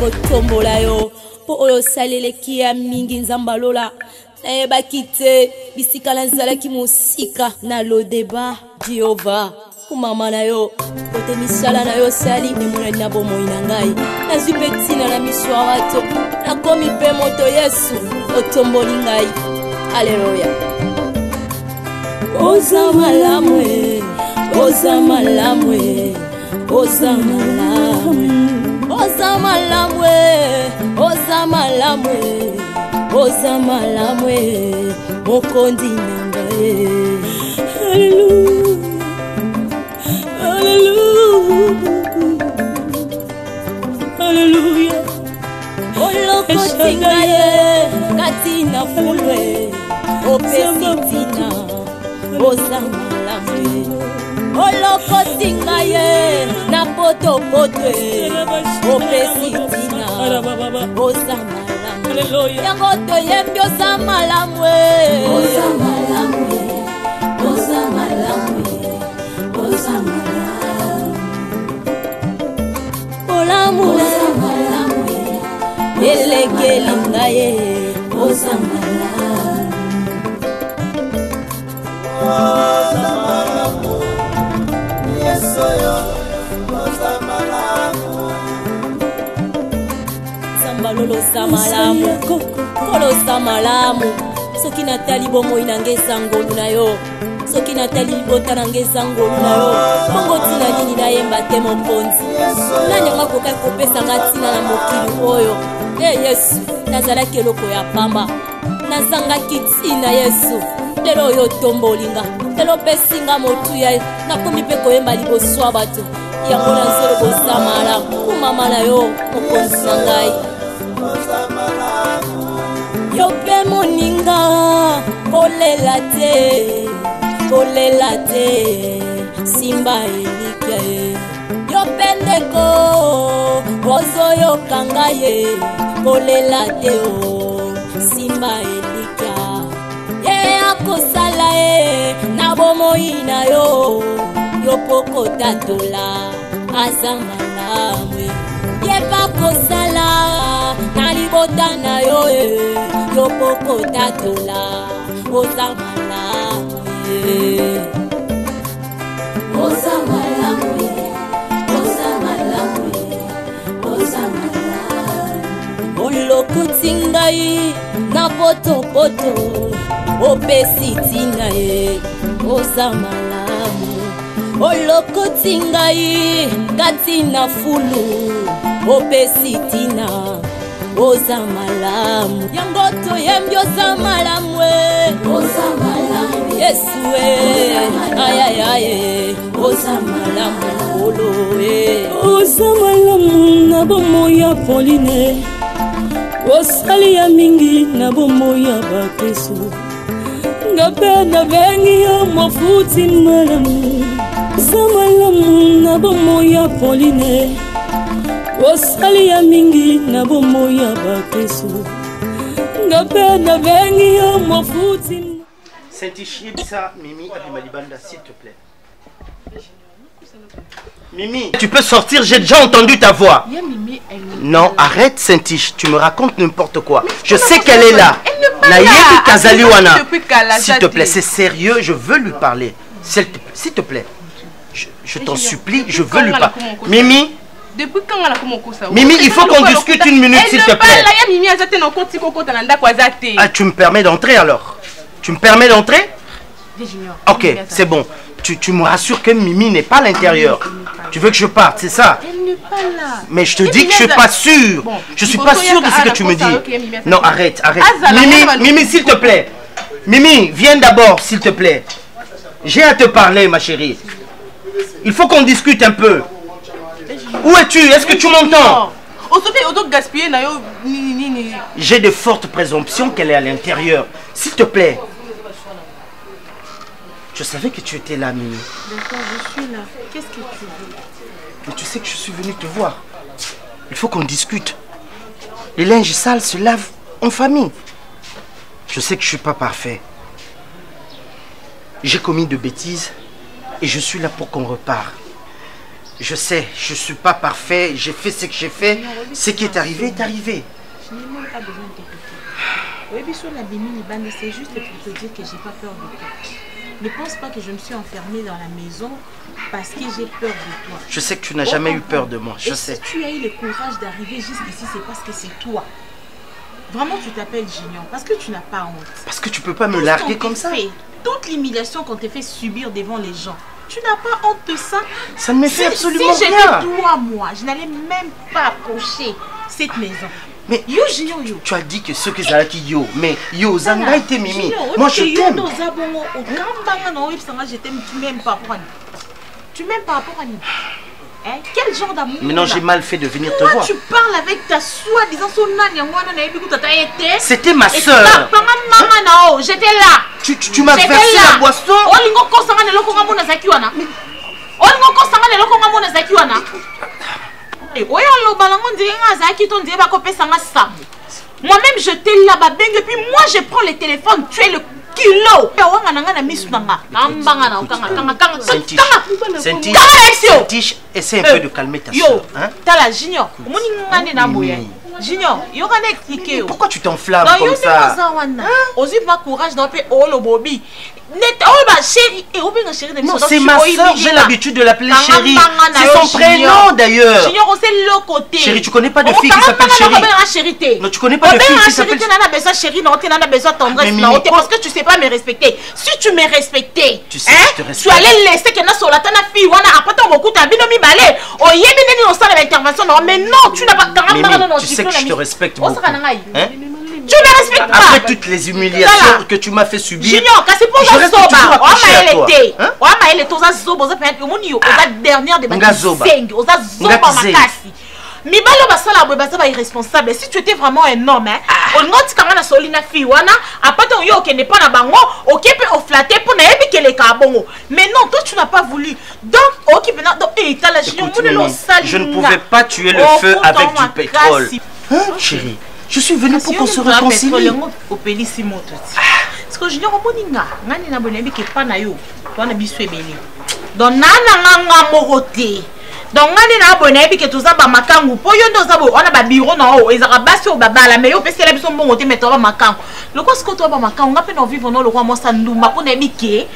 kotombola yo. Mpo oyo osaleleki ya mingi nzambe alola nayebaki te bisika nazalaki mosika na lodeba jehova. Kumama na yo kote misala na yo osali emonani na bomoi na ngai. Nazwi mpe ntina na miso ya bato nakomi mpe moto yesu otomboli ngai. Aleluya oza malamu oza malamu oza malamu oza malamu e oza malamu e oza malamu e mokondi na ngai Hallelujah. Hallelujah. olokoti ngai ye kati na fulwe opesi tina oza malamu ye olokoti ngai ye na potopoto opesi tina oza malamu yango toyembi oza malamu e. Oza malamu e oza malamu e oza malamu. Olamu elekeli ngai ye oza malamu nzamba lolosa malamu. Kolosa malamu soki natali bomoi na ngai eza ngolu na yo soki natali libota na ngai eza ngolu na yo bongo ntina nini nayemba te mokonzi? Nani yango akokaki kopesanga ntina na mokili oyo? E yesu nazalaki eloko ya pamba. Nazangaki ntina yesu. Lelo oyo otombolinga lelo opesinga motuya nakomi mpe koyemba liboso ya bato. Yango nazelo bosa malamu kumama na yo mokonzi na ngai. Yo mpe moninga kolela te kolela te simba elikya ye. Yo mpe ndeko ozoyoka ngai ye kolela te o simba elikya ye akosala ye na bomoi na yo. Yo pokotatola aza malamu ye. Bakosala na libota na yo e yo pokotatola oza malamu ye. Oza malamu ye oza malamu ye oza malamu olokoti ngai na potopoto opesi ntina ye oza malamu. Olokoti ngai kati na fulu. Opesi ntina oza malamu. Yango toyembi oza malamu e. Oza malamu. Yesu e. Ayayaye oza malamu olo e. Oza malamu na bomoi ya pauline. Osali ya mingi na bomoi ya bakristo yo malamu malamu na bomoi ya ya mingi na bomoi ya Mimi Abimalibanda, s'il te plaît. Mimi, tu peux sortir, j'ai déjà entendu ta voix. Non, arrête Saint-Ich, tu me racontes n'importe quoi. Je sais qu'elle est là. Nayebi. S'il te plaît, c'est sérieux, je veux lui parler. S'il te, plaît. Je, je t'en supplie, je veux lui parler. Mimi, depuis quand on a Mimi, il faut qu'on discute une minute, s'il te plaît. Ah, tu me permets d'entrer alors? Tu me permets d'entrer? Ok, c'est bon. Tu, tu me rassures que Mimi n'est pas à l'intérieur. Tu veux que je parte, c'est ça Elle n'est pas là. Mais je te Et dis que je suis Mimi, pas sûr. Je suis il pas sûr de ce que ah, tu me dis. Non, arrête, arrête. Ah, Mimi, Mimi, s'il te plaît. Mimi, viens d'abord, s'il te plaît. J'ai à te parler, ma chérie. Il faut qu'on discute un peu. Où es-tu? Est-ce que tu m'entends? Ni ni. J'ai de fortes présomptions qu'elle est à l'intérieur. S'il te plaît. Je savais que tu étais là, Mimi. D'accord, je suis là. Qu'est-ce que tu veux? Mais tu sais que je suis venu te voir. Il faut qu'on discute. Les linges sales se lavent en famille. Je sais que je suis pas parfait. J'ai commis de bêtises et je suis là pour qu'on repart. Je sais, je suis pas parfait, j'ai fait ce que j'ai fait. Ce qui est arrivé est arrivé. Je n'ai même pas besoin de t'écouter. Oui, c'est juste pour te dire que j'ai pas peur de toi. Ne pense pas que je me suis enfermée dans la maison parce que j'ai peur de toi. Je sais que tu n'as jamais eu peur de moi, je Et sais. Si tu as eu le courage d'arriver jusqu'ici, c'est parce que c'est toi. Vraiment, tu t'appelles Junior parce que tu n'as pas honte. Parce que tu peux pas me Tout larguer comme ça. fait, toute l'humiliation qu'on te fait subir devant les gens. Tu n'as pas honte de ça? Ça ne me Si, fait absolument si j'étais rien. toi, moi, je n'allais même pas approcher cette maison. Mais Yo, Junior, yo. tu as dit que ce que Zalaki yo, mais yo, Zanga était Mimi. Moi je yo t'aime. je tu m'aimes rapport à nini tu m'aimes rapport à nini Hein? Quel genre d'amour Maintenant là j'ai mal fait de venir te Toi, voir. tu parles avec ta soi-disant son nani été C'était ma sœur. panga mama na o j'étais là Tu, tu, tu m'as versé la boisson. mona wana mona wana oyo azalaki to bakopesanga sango moi-même j'étais là babenge puis moi je prends le téléphone tu es le kilo. Awanga na nga na misu na nga. Na okanga kanga kanga kanga. Yo soeur. Hein? tala junior omoni nga nde na boya Mimi. junior yoka na explike yo. Pourquoi tu t'enflammes comme ça? wana. Ozwi mpa courage na mpe oloba Non, biso c'est ma soeur, j'ai l'habitude de l'appeler chérie. C'est son prénom d'ailleurs. Chérie, tu connais pas de fille qui s'appelle Chérie. Non, tu connais pas de fille qui s'appelle- chéri te nana besoin chéri na ote nana besoin tendresse Mais na Mimi, ote quoi- parce que tu sais pas me respecter. Si tu me respectais Tu sais hein, que allais laisser que nasola ta na fille wana apata bokuta bino mibale. Oyebi nini osala baintervention na mais non tu n'as pas tu sais que je te respecte beaucoup. Tu me respectes Après pas toutes les humiliations que tu m'as fait subir. junior zoba. pene omoni yo oza dernière makasi mibali oyo basala boye baza bairresponsable si tu étais vraiment un homme hein, na soli na fille wana apata oyo okende mpo na bango oke mpe oflate mpo nayebi keleka bongo. Mais non toi tu n'as pas voulu. Donc oki mpena donc etala junior Écoute, monelo Mimi, osali je ne pouvais pas tuer le Oh, feu avec du pétrole. Hein, chérie? Je suis venu pour qu'on se réconcilie. yango opelisi moto ti parceke junior omoni nga nga nde na nayebi ke epa na biso ebele. Donc na nanga nga moko te donc nga nde na nayebi ke toza bamakangu mpo yo nde oza boye wana babiro na oyo ezalaka basi oyo babala mais yo opesela biso mbongo te mais bamakangu bamakangu na na lokwa mwasa ndumba mpo nayebi ke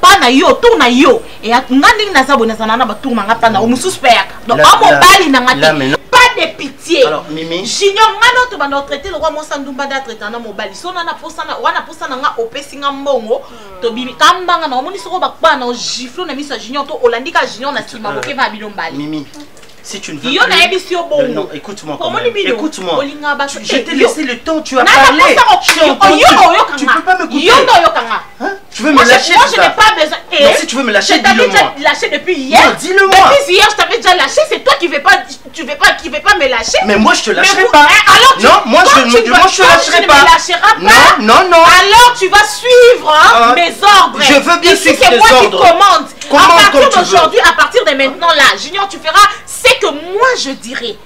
pa na yo tour na yo. Eya nga ndenge naza boye nazala na batour na nga na mpe yaka donc a na nga te. pas de pitié Alors, Mimi, junior nga no tobanda lokwa mwasa ndumba nde atraita na mobali. So wana posa na- wana posa na nga opesi nga mbongo tobimi kambanga na omoni soko bakpaa na ogifle na miso ya junior to olandi ka junior na nsima boke va bino mbali Mimi, si tu ne veux plus... yo Euh, Non, écoute-moi quand même. Écoute-moi. Je Eh, t'ai laissé le temps, tu as parlé. oyokanga Tu peux pas nde oyokanga Hein Tu veux Moi, me lâcher moi, c'est je n'ai pas besoin. Non, si tu veux me lâcher, je t'avais déjà lâché depuis hier. Non, dis-le-moi. Depuis hier, je t'avais déjà lâché. C'est toi qui ne veux pas, tu veux pas, qui veux pas me lâcher. Mais moi, je te lâcherai pas. hein, alors tu- Non, moi, je ne- moi, te lâcherai pas. me pas. Non, non, non. Alors tu vas suivre hein, Ah, mes ordres. je veux bien suivre c'est tes moi qui ordres. commande. À partir d'aujourd'hui, à partir de maintenant là, Junior, tu feras ce que moi je dirai.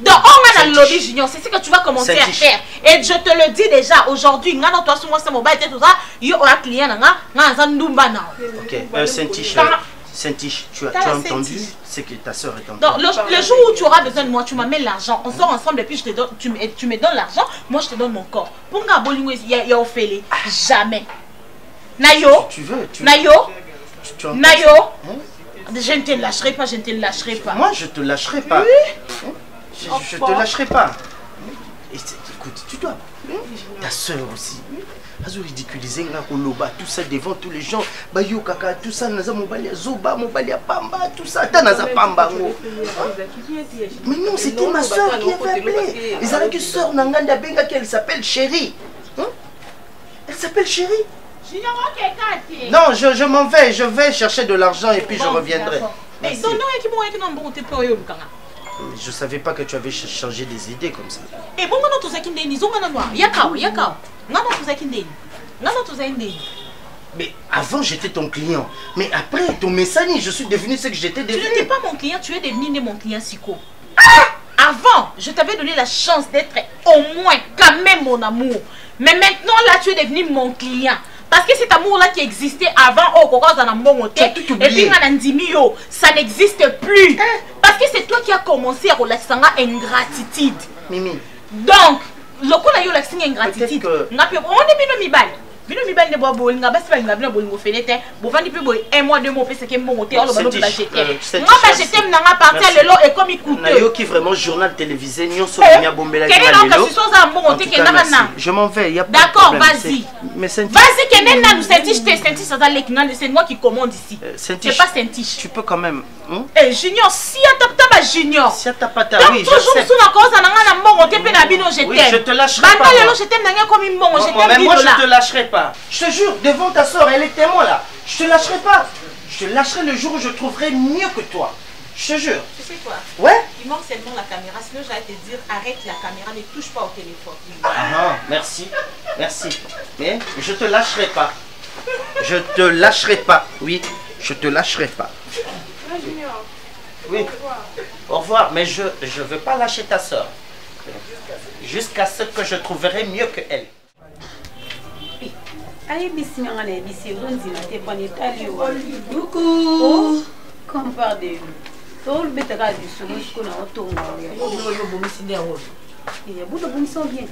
Donc, on a le lobby Junior, c'est ce que tu vas commencer à faire. Et je te le dis déjà, aujourd'hui, c'est mobile tout ça, yo a client nga, nga za ndumba. Ok, euh, Saint-Tiche, Tala. euh, Saint-Tiche, tu as, tu as entendu. C'est que ta soeur est en Donc, le, le jour où tu auras besoin de moi, tu m'amènes l'argent. On sort ensemble et puis je te donne, tu, me, tu me donnes l'argent. Moi, je te donne mon corps. Punga bolingo, il y a, il y a Ophélie. Jamais. Nayo, Tu veux tu, Nayo, tu, tu entends Nayo. Je ne te lâcherai pas, je ne te lâcherai pas. Moi, je te lâcherai pas. Hein Je, je te lâcherai pas. Et écoute, tu dois. Ta soeur aussi. azo ridiculiser nga koloba tout ça devant tous les gens bayokaka tout ça naza mobali ya zoba mobali ya pamba tout ça ata naza pamba yango mais non c'était ma soeur qui avait appelé ezalaki soeur na ngai nde abengaki elle s'appelle chérie Hein? elle s'appelle Kati. Non je, je m'en vais je vais chercher de l'argent et puis je reviendrai Merci. je savais pas que tu avais ch- changé des idées comme ça bon, noir. Yakao, yakao. Mais avant, j'étais ton client. Mais après, ton message, je suis devenu ce que j'étais Tu n'étais devenu. pas mon client, tu es devenu mon client Siko. Avant, je t'avais donné la chance d'être au moins quand même mon amour. Mais maintenant, là, tu es devenu mon client. Parce que cet amour là qui existait avant oh et puis ça n'existe plus. Hein? parce que c'est toi qui a commencé kolakisa nga ingratitude. Mimi. Donc lokola yo olakisi nga ingratitude. Peut-être que- nga mpe omoni bino mibali bino mibali nde boya bolinga basi balinga bino bolingo fele te bovandi mpe boye un mois deux mois opesaki mbongo te oloba lobi Setish, bajetem Setish, nga merci. bajetem nanga parti ya Merci. lelo ekomi coûteux nayoki vraiment journal télévisé nyonso oza mbongo te kendaka na je m'en vais y a pas de D'accord, vas-y. Vas-y kende nanu sentiche te sentiche aza leki nga c'est moi qui commande ici euh, c'est pas tu peux quand même hein? Eh, junior si atapta bajunior si atapata donc oui je toujours sais na mbongo te mpe na bino je Oui, je te lâcherai banda pas, lelo moi. je ekomi mbongo moi te lâcherai pas. Je te jure, devant ta soeur, elle est témoin là. Je te lâcherai pas. Je te lâcherai le jour où je trouverai mieux que toi. Je te jure. tu sais quoi? Ouais? Il manque seulement la caméra sinon j'allais te dire arrête la caméra ne touche pas au téléphone Ah, merci. Merci. Mais je te lâcherai pas. Je te lâcherai pas. Oui, je te lâcherai pas. Oui. Au revoir. Mais je je veux pas lâcher ta soeur. Jusqu'à ce que je trouverai mieux que elle. Ayebisi nga nga na yebisi ozonzima te pone etali yo comparde tolubetaka biso mosiko na otonga buta bomisa bien.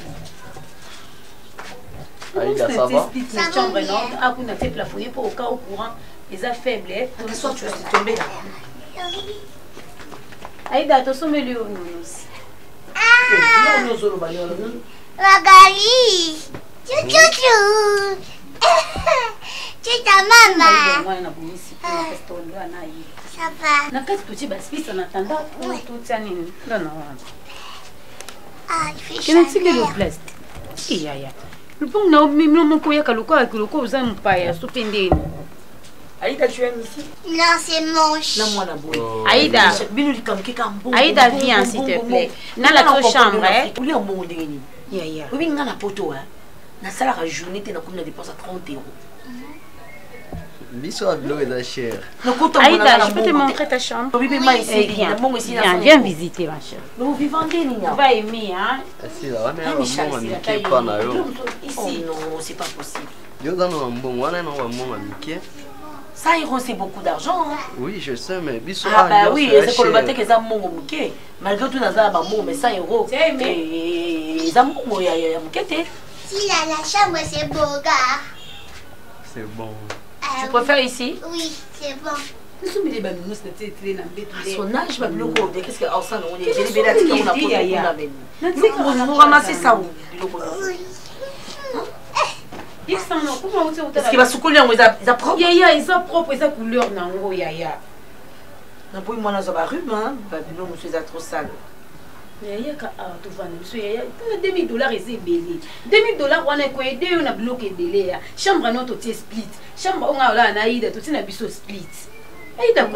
Aïda, ça va? na chambre non? Akuna te plafonnier mpo oka au courant eza faible aida tosomeli yo nonosi Magali, chuchuchu. Tita mama. Saba. Na kazi tuchi basi sana tanda tutia nini? Ndio naona. Ah, ifisha. Kina tiki le blast. Iya ya. Lupungu na mimi moko yaka lokola kiloko oza mopaya so mpe ndeni. Aïda, tu aimes ici Non, c'est moche. Non, moi, la boue. Oh. Aïda. Aïda, viens, s'il te plaît. Dans la chambre, hein. Où est-ce que tu es? Yeah, yeah. Où est-ce que tu es? Nasalaka journée te nakomi na dépense ya 30 euros. Biso ya biloko eza cher. Aïda, je peux te montrer ta chambre. Obibi mai Eh, viens, mbongo visiter ma chérie. novivant ndeni Tu nga vas aimer, hein. Ah, bambongo c'est la mike taille. mpa na yo oh. Ici. non c'est pas possible. Yo wana na bambongo mike 100 euros c'est beaucoup d'argent hein. oui je sais mais biso ah bah oui eza koloba te cher. ke eza mbongo moke malgré tout naza na bambongo mais 100 euros C'est aimé? Mbongo te Si là, la chambre, c'est beau, gars. C'est bon. Euh, tu préfères ici Oui, c'est bon. sonage babiloko dekeske ausana one belebele atika ona ponabenioramase sango biloko parceke basukoli yango eza propre. Yaya eza propre eza couleur nango yaya. Naboyi mwana azwa barume babino mosusu eza trop sale. Yayaka awa tovanda biso yaya tala 2000 dollar eza ebele. 2000 dollar wana ekoyede yo na biloko ebele ya. Chambre no totie split. Chambre onga olala na aida totie na biso split. Aida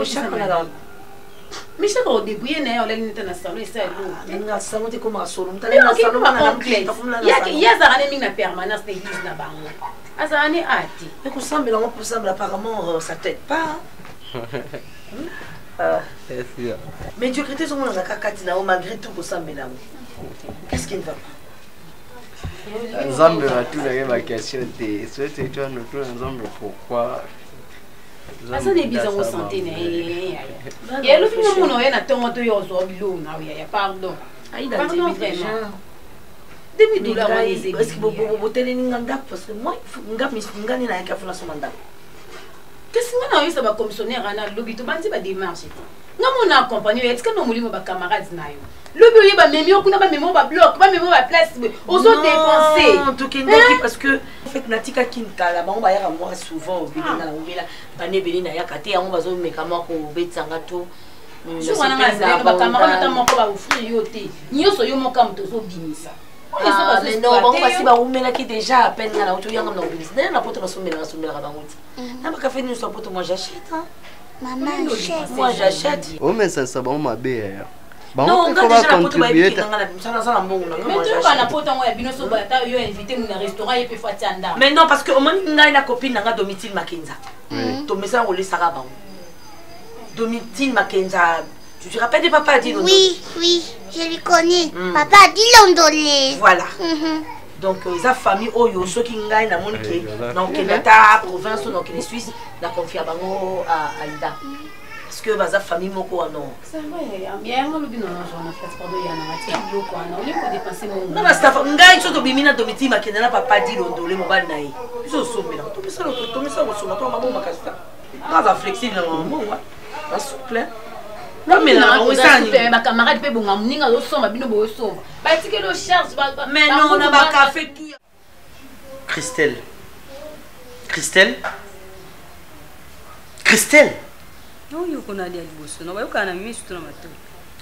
mishaka odebrouye na ye olali nete na salon esa elo nga sango te komaka solo. Ye azalaka ne mingi na permanence na église na bango. Azalaka ne ate ekosambela ngo posambela apparemment ça t'aide pas médiocrité ezomonaka kati na yo malgré tout kosambela yango qu'est-ce qui ne va pas? Nzambe batunaki baquestion te soki etwana tuna nzambe pourquoi? Aza na ebizango sante na ye yaya elobi nomona oye na ntongo to yo ozwa biloko na yo yaya pardon. Aïda Pardon, vraiment. 2000 dollar wana eza parce que ebele boteleli nga ndako parce que moi nga nini ayaki afuna soma ndako kasi nga na oyesa bacommissionnaire ana lobi tobandi badémarche te nga mona accompagne oyo etika na molimo bacamarade na yo lobi oye bamemi yo kuna bamemi o babloke bamemi o baplace boye ozodepense Non, tokendaki parce que en fait natikaki nkala bango bayaka mwa souvent obelenga na omela bana ebele nayaka te yango bazomeka mwa kobetisanga to Mm, jour wana nasepeli na nga bacamarade ata moko baofrir yo te nyonso yo moko moto ozobimisa Ah, mais non bango basi baumelaki déjà à peine nga na uti oyanga na obimisi naye na poto nasommelaka sommelaka bango ti na bakafe nyonso ya poto moi jachète moi jachète. Omesasa bango mabe yaya bangokoa bacontribuetemais non parce que omoni ngai na copine na nga domitile makenza. Tomesana kolesaka bango domitile makenza tu te rappelles de papa adi Oui, oui, je le connais. Mm. Papa dit voilà Mhm. donc euh, eza famille oyo soki ngai namoni ke Voilà. nakokende ata province to nakokende suisse nakonfia bango aida parce que baza famille moko wana ngai so tobimi na domiti makende na papa di londole mobali na ye biso osomela tomisa kosoma to mamo makasi ta ngaza flexible na mamongwa basouple bamela bango esani bacamarade mpe bonga moninga azosomba bino boyosomba batikeli ocharge mais non na bakafe tu Christelle. Christelle. Christelle. Oyo konalia liboso na bayokana na misu to na matoi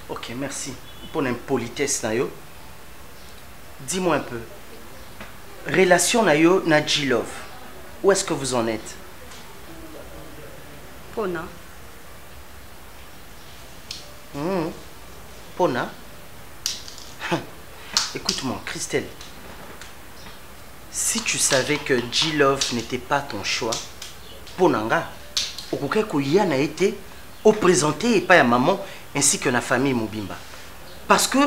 Ok, merci pour l'impolitesse na yo. Dis-moi un peu. Relation na yo na G-Love. Où est-ce que vous en êtes? Mpona Mhm. Pona Écoute-moi, Christelle. Si tu savais que G-Love n'était pas ton choix, Ponanga, okoke koya na été au présenter et pas à maman ainsi que la famille Mobimba. Parce que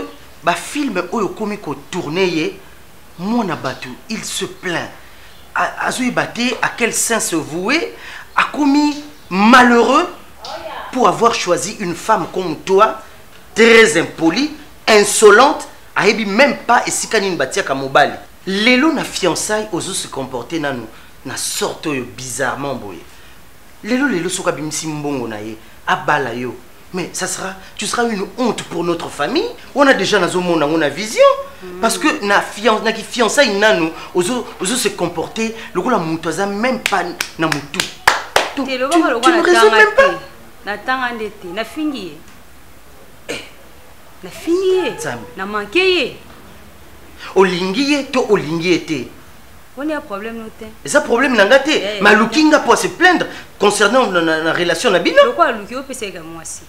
ba film oyo komi ko tourner ye mwana batu, il se plaint. A- Azoy Baté à quel sein se vouer a commis malheureux pour avoir choisi une femme comme toi, très impolie, insolente, ayebi même pas esika nini batiaka mobali. Lelo na fiançailles ozo se comporter nanu na sorte oyo bizarrement boye. Lelo lelo soka bimisi mbongo na ye, abala yo. Mais ça sera, tu seras une honte pour notre famille. On a déjà nazo mona on a vision parce que na fian na ki fiançailles nanu ozo ozo se comporter lokola mutu aza même pas na mutu. Tu, tu, tu ne raisonnes même pas. Te natanga nde te nafingi ye. Nafingi ye. Namanke ye. Olingi ye to olingi ye te. Wana ya problème no te eza problème na nga te. Eh, mais aluki nga mpo ase plaindre concernant na, na, na relation na bino. Lokola aluki opesa yeka mwasi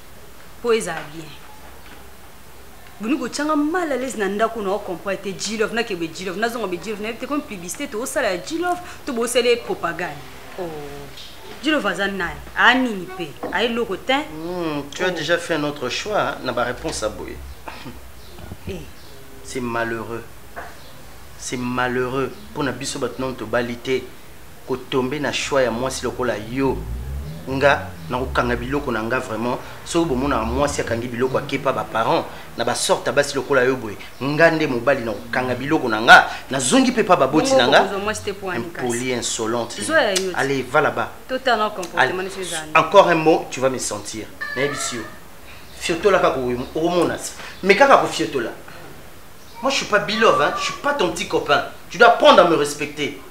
mpo ezala bien boni kotyanga mal à l'aise na ndako na ocomprendre te gilov nakebe gilov nazonga be gilov nayebi te comme publicité toosala ya gilov to bosala ye propagande. Oh. Aye eloko te Hmm, tu as déjà fait un autre choix hein, na baréponse à boye Eh, c'est malheureux. C'est malheureux. Mpo na biso bato nano tobali te kotombe na choix ya mwasi lokola yo nga nakokanga biloko na nga vraiment soki bomonaka mwasi akangi biloko akepa baparent na basorte ya basi lokola yo boye nga nde mobali nakokanga biloko na nga nazongi mpe pa baboti na nga impoli insolente allez va là-bas encore un mot, tu vas me sentir. Naebisi yo. Fiotola kaka omonas. Mais kaka ko fiotola. Moi je suis pas bilove hein, je suis pas ton petit copain. Tu dois apprendre à me respecter.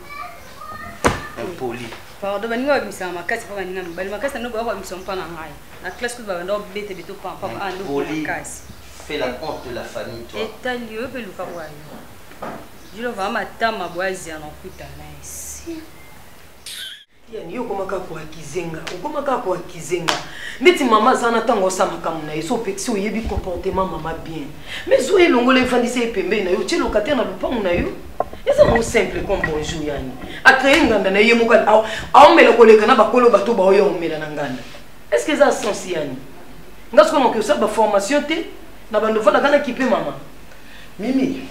Impoli. Pardon baninga babimisaka makasi mpo baninga mibali. Makasi nano boya babimisa mpa na ngai. Na classe kutu babanda kobete beto pampa ando Impoli. makasi. Fais la honte de la famille toi. etali oyo mpe luka bwayo jilova matama bwazia na okuta na esi. Yani yo okomaka koakizenga okomaka koakizenga neti mama aza na ntango osala makambo na ye so opekisi oyebi comportement mama bien. Mais zo elongola evandisa ye pembeni na yo tie locataire na lopango na yo eza mo simple comme bonjour yani. Acreye nganda na ye moko ao- aomela koleka na bakolo bato baoyo omela na nganda. Est ce que eza sens yani? Nga sikoyo noki osala baformation te na bando ovandaka na kipe mama? Mimi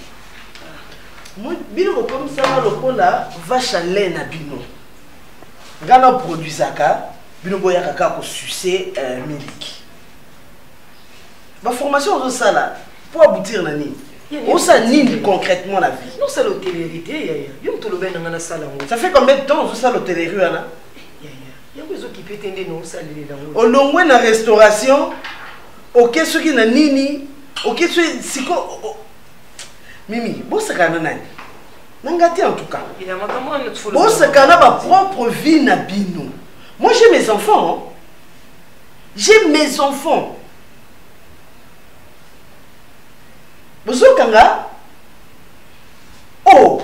bino bokomisanga lokola vache à lait na bino. Nga na produisaka bino boyaka kaka kosuce uh, miliki baformation ozosala mpo aboutir na nini Nini concrètement na vie. Nosala hotellerie te yaya yo moto olobai nanga nasala yango ça fait combien de temps ozosala hotellerie wana yango ezokipe te nde noosalela yango olongwe na restauration oke soki na nini oke soki siko o- o- mimi bosakana na nani na nga te en tout cas. Bosakana bapropre vie na bino moi j'ai mes enfants hein. j'ai mes enfants bozokanga? Oh!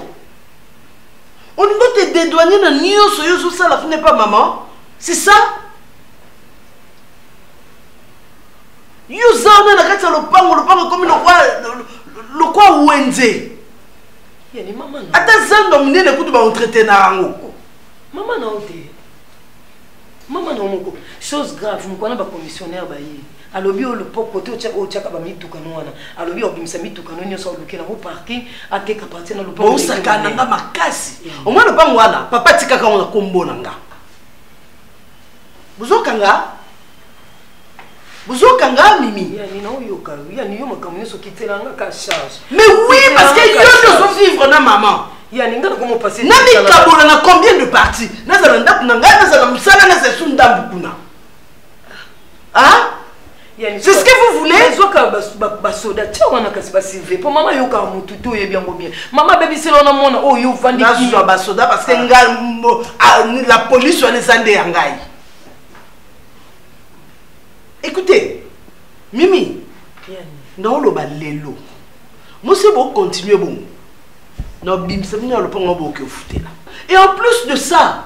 Olingo te dédouane na nyonso yo ozosala fune pa maman c'est ça? Yo oza wana na kati ya lopango lopango ekomi lokwa wenze. Mama ata zando monene kutu baentretena yango. Mama na o te. Mama na o moko. Chose grave moko wana bacommissionnaire baye alobi oyo lopoko te otyaka bamitukano wana. Alobi obimisa mitukano nyonso oluki nango parking ateka parti na lopoko bosaka na nga makasi. Omwa lopango wana papa tikaka ngo na kombo na nga? Bozokanga bozokanga mimi? Yani naoyoka yani yo makambo nyonso okitelanga ka charge. Mais oui parce que yo nde ozovivre na maman. Yani nga nakomopase na mikabola na combien de parti nazala ndako na ngai nazala mosala nazala su ndambu kuna. C'est ce que vous voulez ezwaka basoda tia wana kasi basilve mpo mama yokaka motu te oyebi yango bien mama abebisela wana mwana oyo ovandi nazwa basoda parce que ngai la police wana eza nde ya ngai écoutez mimi naoloba lelo. Mosi bocontinue bongo nabimisa bino ya lopango boke ofutela et en plus de ça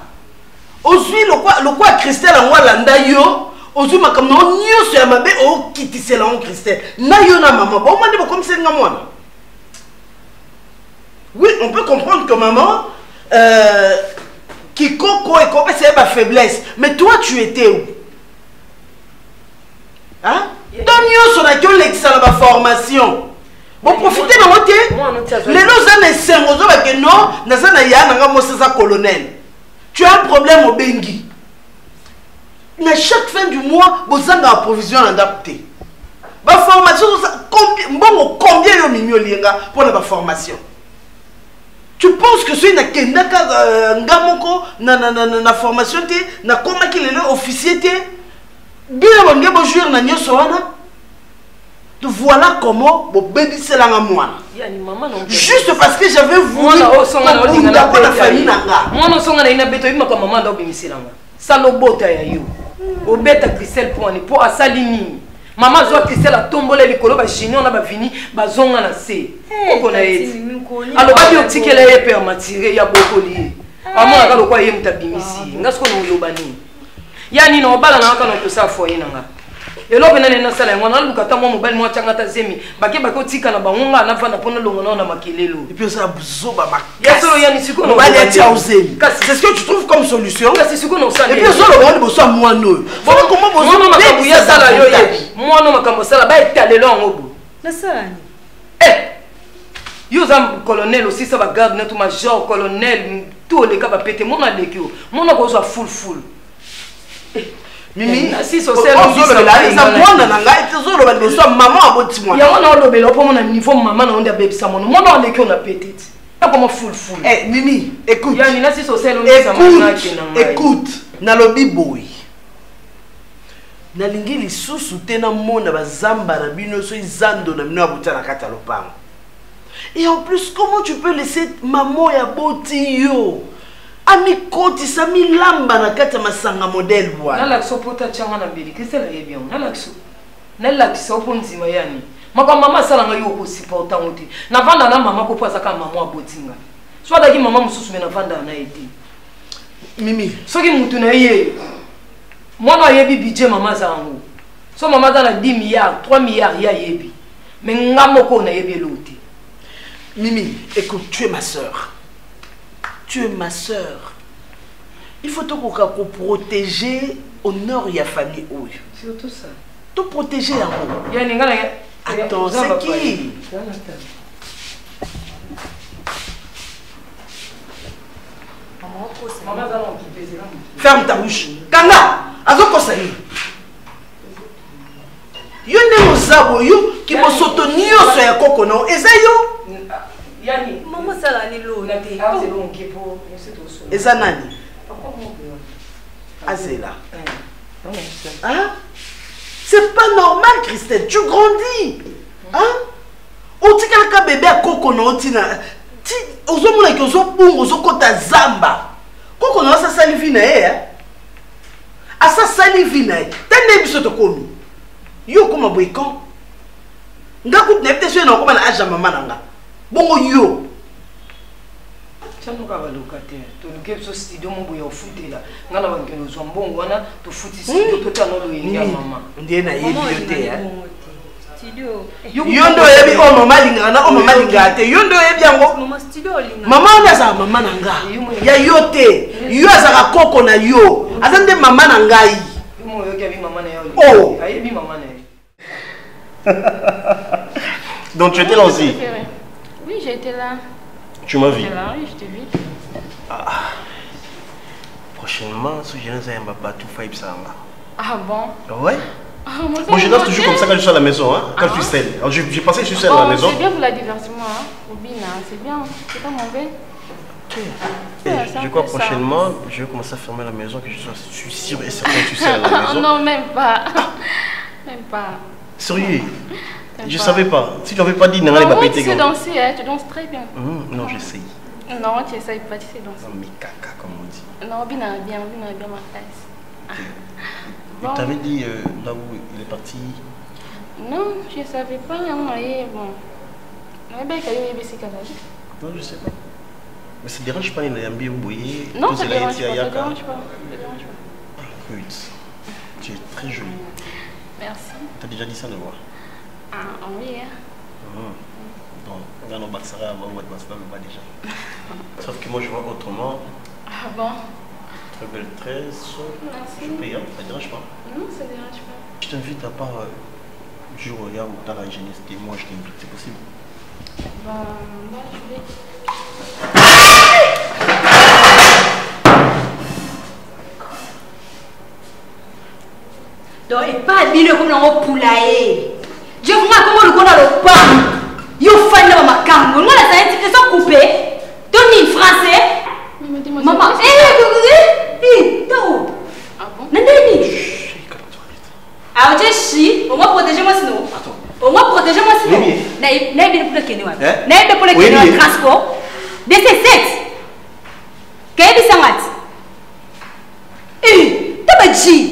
ozwi lokwa christelle yango alanda yo ozwi makambo nango nyonso ya mabe okitisela yango christelle. Na yo na mama baoma nde bokomiselinga mwana? Oui on peut comprendre que maman euh, kikoko ekopesa ye bafaiblesse mais toi tu étais où? Hein? to nyonso naki olekisa na baformation boprofite nango te lelo oza na esengo ozobake non naza na ya nanga mosi colonel. Tu as un problème obengi na chaque fin du mois bozanga baprovision na ndako te baformation mbongo combien yo mimi olienga mpo na baformation tu penses que soki nakendaka uh, nga moko na, na, na, formation te nakomaki lelo officier te bino bonge bojuire na nyonso wana voilà comment bobebiselanga mwana. Juste parce que j'avais voulukunda mpo na famille na nga mwana osonga na ye na beto oyebimaka mama nda obimiselanga sala obota ya yo obeta christelle mpo wani mpo asali nini? Mama azwa christelle atombola likolo bajunior na bavini bazonga na se. Oko na ye. Alobaki otikela ye mpe ya matire ya bokoli. Ye amonaka lokwa ye moto abimisi ye nga sikoyo na oyoba nini? Ya nini? Obala na kaka na tosala foye na nga eloko nani nasala yango naluka mobali mwa ta zemi. Bake bake otika na bango nga navanda mpo nalonga nao na makelelo. Epuis osala buzoba makasolo yani sikomobali atia ozemi c'est ce que tu trouves comme solution. Kasi sikoyo liboso ya mwana oyo mwana makambo yasala yo yebi mwana makambo osala baetalelo yango bo nasalani yo oza colonel osisa bagarde neto major colonel tu oleka bapete mona aleki yo mona kozwa fulful mimi ozolobela mwana na ngai te ozoloba liboso ya mama aboti mwana yango na olobela mpo mona niveau mama na yo nde abebisa mwana. Mwana oleki yo na pete ti akoma fulful mimi nasi sosele écoute nalobi boye nalingi lisusu te namona bazamba na bino so ezando na bino ya botya na kati ya lopango. Et en plus comment tu peux laisser mamo ya boti yo amikotisa milamba na kati ya masanga modele bwana. Nalakisa mpo tatianga na mbeli kristel ayebi yango nalakisa. Nalakisa mpo ndima yani. Makambo mama asalanga yo okosiporta yango te. Navanda na mama ko mpo azaka mama abotinga so adaki mama mosusu me navandaka na ye te. Mimi. Soki mutu na ye mwana ayebi budget mama aza yango so mama aza na 10 milliard 3 milliard ye ayebi. Me nga moko nayebi eloo te. Mimi écoute tu es ma soeur tu es ma soeur il faut tokoka koprotéger honneur ya famille oyo. Surtout ça. Toprotéger yango yani nga na attends c'est qui? ferme ta bouche. Kanga azokosa nini yo ndenge oza boye yo kibosoto nyonso ya koko na eza yo mama osalani lona te eza nani? Azela hein? c'est pas normal christelle tu grandis. Hein? otikalaka bebe ya koko na otina ozomonaki ozobunga ozokɔta zamba. Koko na yo asasali vi na ye asasali vi na ye. Te nde biso tokomi. Yo okóma boye kan nga kutu nayebi te so ye na okóma na age ya mama na nga bongo yo. Tianoka baluka te toluki biso studio moboye ya ofutela nga na bankende ozwa mbongo wana tofuti studio totana loyengi ya mama ndiye nayebi yo te yo nde oyebi oyo mama alingaka na oyo mama alingaka te. Yo nde oyebi yango. Mama wana azalaka mama na nga. Ya yo te. Yo azalaka koko na yo. Aza nde mama na ngai. Oyoki abi mama na ye Oh. ayebi mama na ye Donc tu étais là été là. Tu m'as vu J'étais là, oui, je t'ai vu. Prochainement, ce jeune c'est un batou five ça. Ah bon? Ouais Ah, moi, je ça danse toujours comme ça quand je suis à la maison, hein, quand je suis seul. Alors, Je, je pensais que je suis seul à la Oh, maison. C'est bien pour la divertissement, hein. Robina, c'est bien. C'est pas mauvais. Et Ouais, c'est un je crois peu ça. prochainement, je vais commencer à fermer la maison, que je sois- je suis sûr et certain que suis seul à la Ah, maison. non, même pas. Même pas. Sérieux? Je pas. savais pas. Si tu n'avais pas dit, non, Non, pété. tu sais danser, hein? Tu danses très bien. Hum, Non, j'essaye. Non, tu essayes pas, tu sais danser. Non, mais caca, comme on dit. Non, est bien, Robina est bien ma classe. Il t'avait dit euh, là où il est parti? Non, je ne savais pas. On est bon. On est bien qu'il y ait des Non, je sais pas. Mais ça ne dérange pas, il a bien bouillé. Non, ça ne dérange pas, ça ne dérange pas. dérange pas. Écoute, tu es très jolie. Merci. Tu as déjà dit ça de moi. Ah, oui, hein. Hum. Donc, on Baksara avant, on va le bas déjà. Sauf que moi, je vois autrement. Ah bon? Très belle tresse. Je paye, hein, ça ne dérange pas. Non, ça ne dérange pas. Je t'invite à part euh, du y a où t'as la jeunesse et moi je t'invite, c'est possible. Bah, moi, je vais. donc epai bino ekomi nango pula ye je vuma komo oloko na lopango yo fani na bamakambo nga nazali ti eza coupe to nini français mama to na ndeni aoje shi omwa protege mwasi no omwa protege mwasi no nayebi mpona kende wapi Eh? nayebi mpona kende wa Oyebi ye? transport dc7 kayebisanga ti toba ji yo mwana sango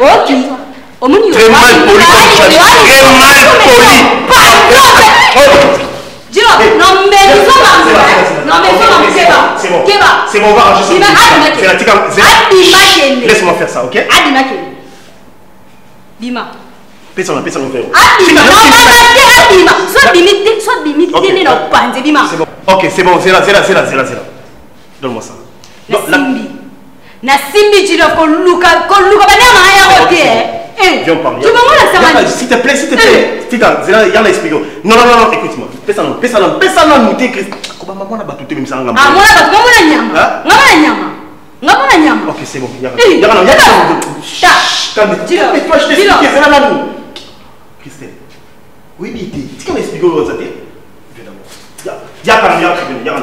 oki omoni Très mal poli comme tu as dit. Très mal poli. Non mais sont là. Non mais sont là, c'est bon. C'est bon. Keba. C'est bon, on va ranger ça. C'est la tika. Laisse-moi faire ça, ok? Adima frère. Adima. Non, non, non, Adima. Soit limité, soit limité, n'est pas panze, bon. Ok, c'est bon, c'est là, c'est là, c'est là, c'est là, c'est là. Donne-moi ça. Na simbi. nasimbi jilo koluka koluka banema yango te S'il te plaît, s'il te plaît, s'il te plaît, Non, non, non, écoute-moi. Pesa non, pesa non, pesa non, nous t'es Christ. Comment maman n'a pas tout même ça en gamme. Ah, moi n'a pas, moi n'a nyama. Moi n'a nyama. Moi n'a nyama. Ok, c'est bon. Y'a y'a non, y'a non. Calme. Mais toi, je t'explique, c'est là là nous. Christelle. Oui, mais t'es. Tu peux m'expliquer au rosé Viens d'abord. Y'a pas, y'a pas, y'a pas.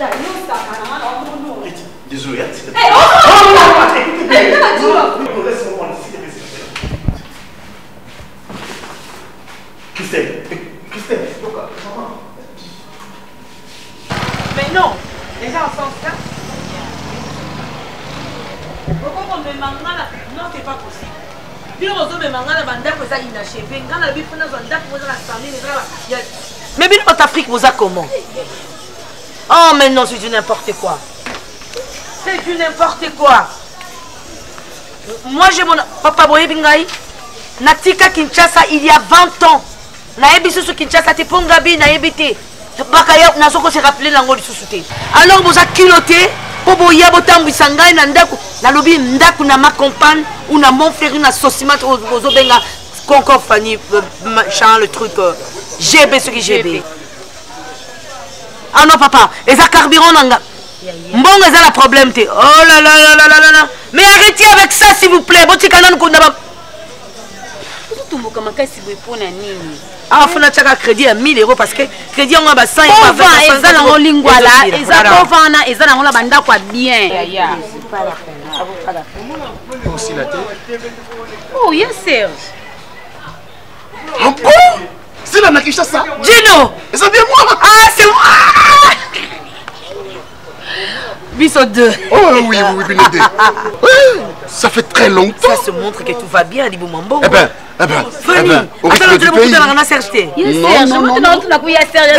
Y'a non, ça, maman, on Eh, oh, non, non, non, non. Non. Christelle, Christelle, pourquoi? Mais non, les gens sont ça. Pourquoi on me mangala Non, c'est pas possible. bino bozomema ngai na bandako eza inachevé ngai na lobi mpo nazwa ndako moza na sandine eza mais bino bato afrique boza comment? Oh mais non c'est du n'importe quoi c'est du n'importe quoi. Moi j'ai mon papa boyebi ngai natika kinshasa il y a 20 ans. Nayebi susu kinshasa te mpo ngabi nayebi te bakaya nazokose rappele nango lisusu te alors boza kilo te mpo boya botambwisa ngai na ndako nalobi ndako na ma compagne ou na mon frère na sosimat ozobenga concor fani machin le truc euh, gb soki gb ah non papa eza carburant na nga mbongo eza na problème te oh là là là là là là mais arrêtez avec ça s'il vous plaît. Botika nanu kunda ba ozotumbuka makasi boye mpo na nini? Awa tiaka crédit ya 1000 euros parce que crédit yango ya ba 100 pova eza nango lingwala. Eza pova wana eza nango na bandako ya bien. Oh ye serge Ah bon sila na kinshasa dino eza bien moi. Ah c'est moi biso deux. Oh oui oui oui Oui, ça fait très longtemps. Ça se montre que tout va bien libuma mbongo eh ben Eh ben, eh Fanny, ben, au attends, respect tu du pays. na Serge. Non, non, non, non. tunakuya serge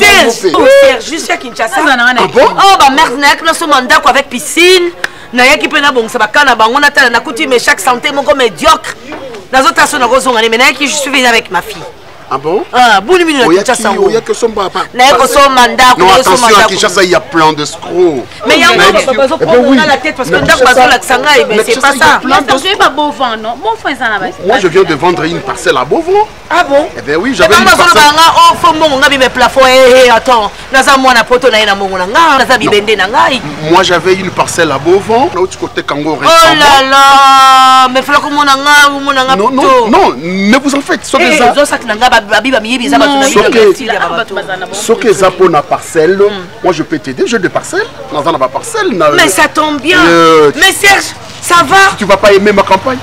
Serge, Serge, je suis à Kinshasa. Ah bon? Oh, ba merde, nasomba ndako avec piscine. nayaki mpe nabongisa bakana na bango natala nakuti mais chaque santé moko médiocre. Ne mais nayaki je suis venu avec ma fille Ah bon? Ah, na kinshasa ndako ndako. Kinshasa, il y a plein de mais yango Mais- Eh la tête parce que ndako c'est pas na Moi, je viens de vendre une parcelle à ah bon? Eh ben oui, j'avais une bazoloba parcelle. nga o fo mbongo nga bibe plafond ehe attends. Naza mwana poto na ye na mbongo na nga naza bibende na ngai. Moi, j'avais une parcelle à Beauvau. Là, du côté Kango, oh là là mais nga omona nga Non, non, non, ne vous en faites. Soki Soki- eza mpo na parcelle moi je peux t'aider j'ai des parcelles. Naza na baparcelle mais ça tombe bien. Euh, mais Serge ça va? Tu vas pas aimer ma campagne.